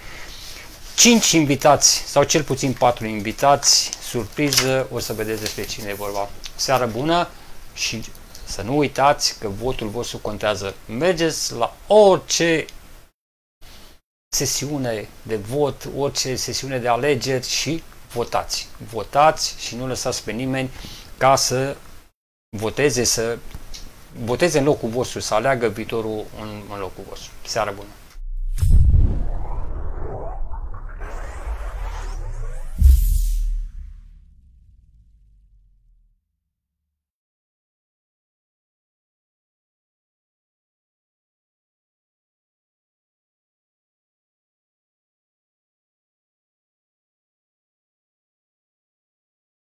5 invitați sau cel puțin 4 invitați. Surpriză, o să vedeți despre cine e vorba. Seară bună și să nu uitați că votul vostru contează. Mergeți la orice sesiune de vot, orice sesiune de alegeri și votați. Votați și nu lăsați pe nimeni ca să voteze, să voteze în locul vostru, să aleagă viitorul în, în locul vostru. Seară bună!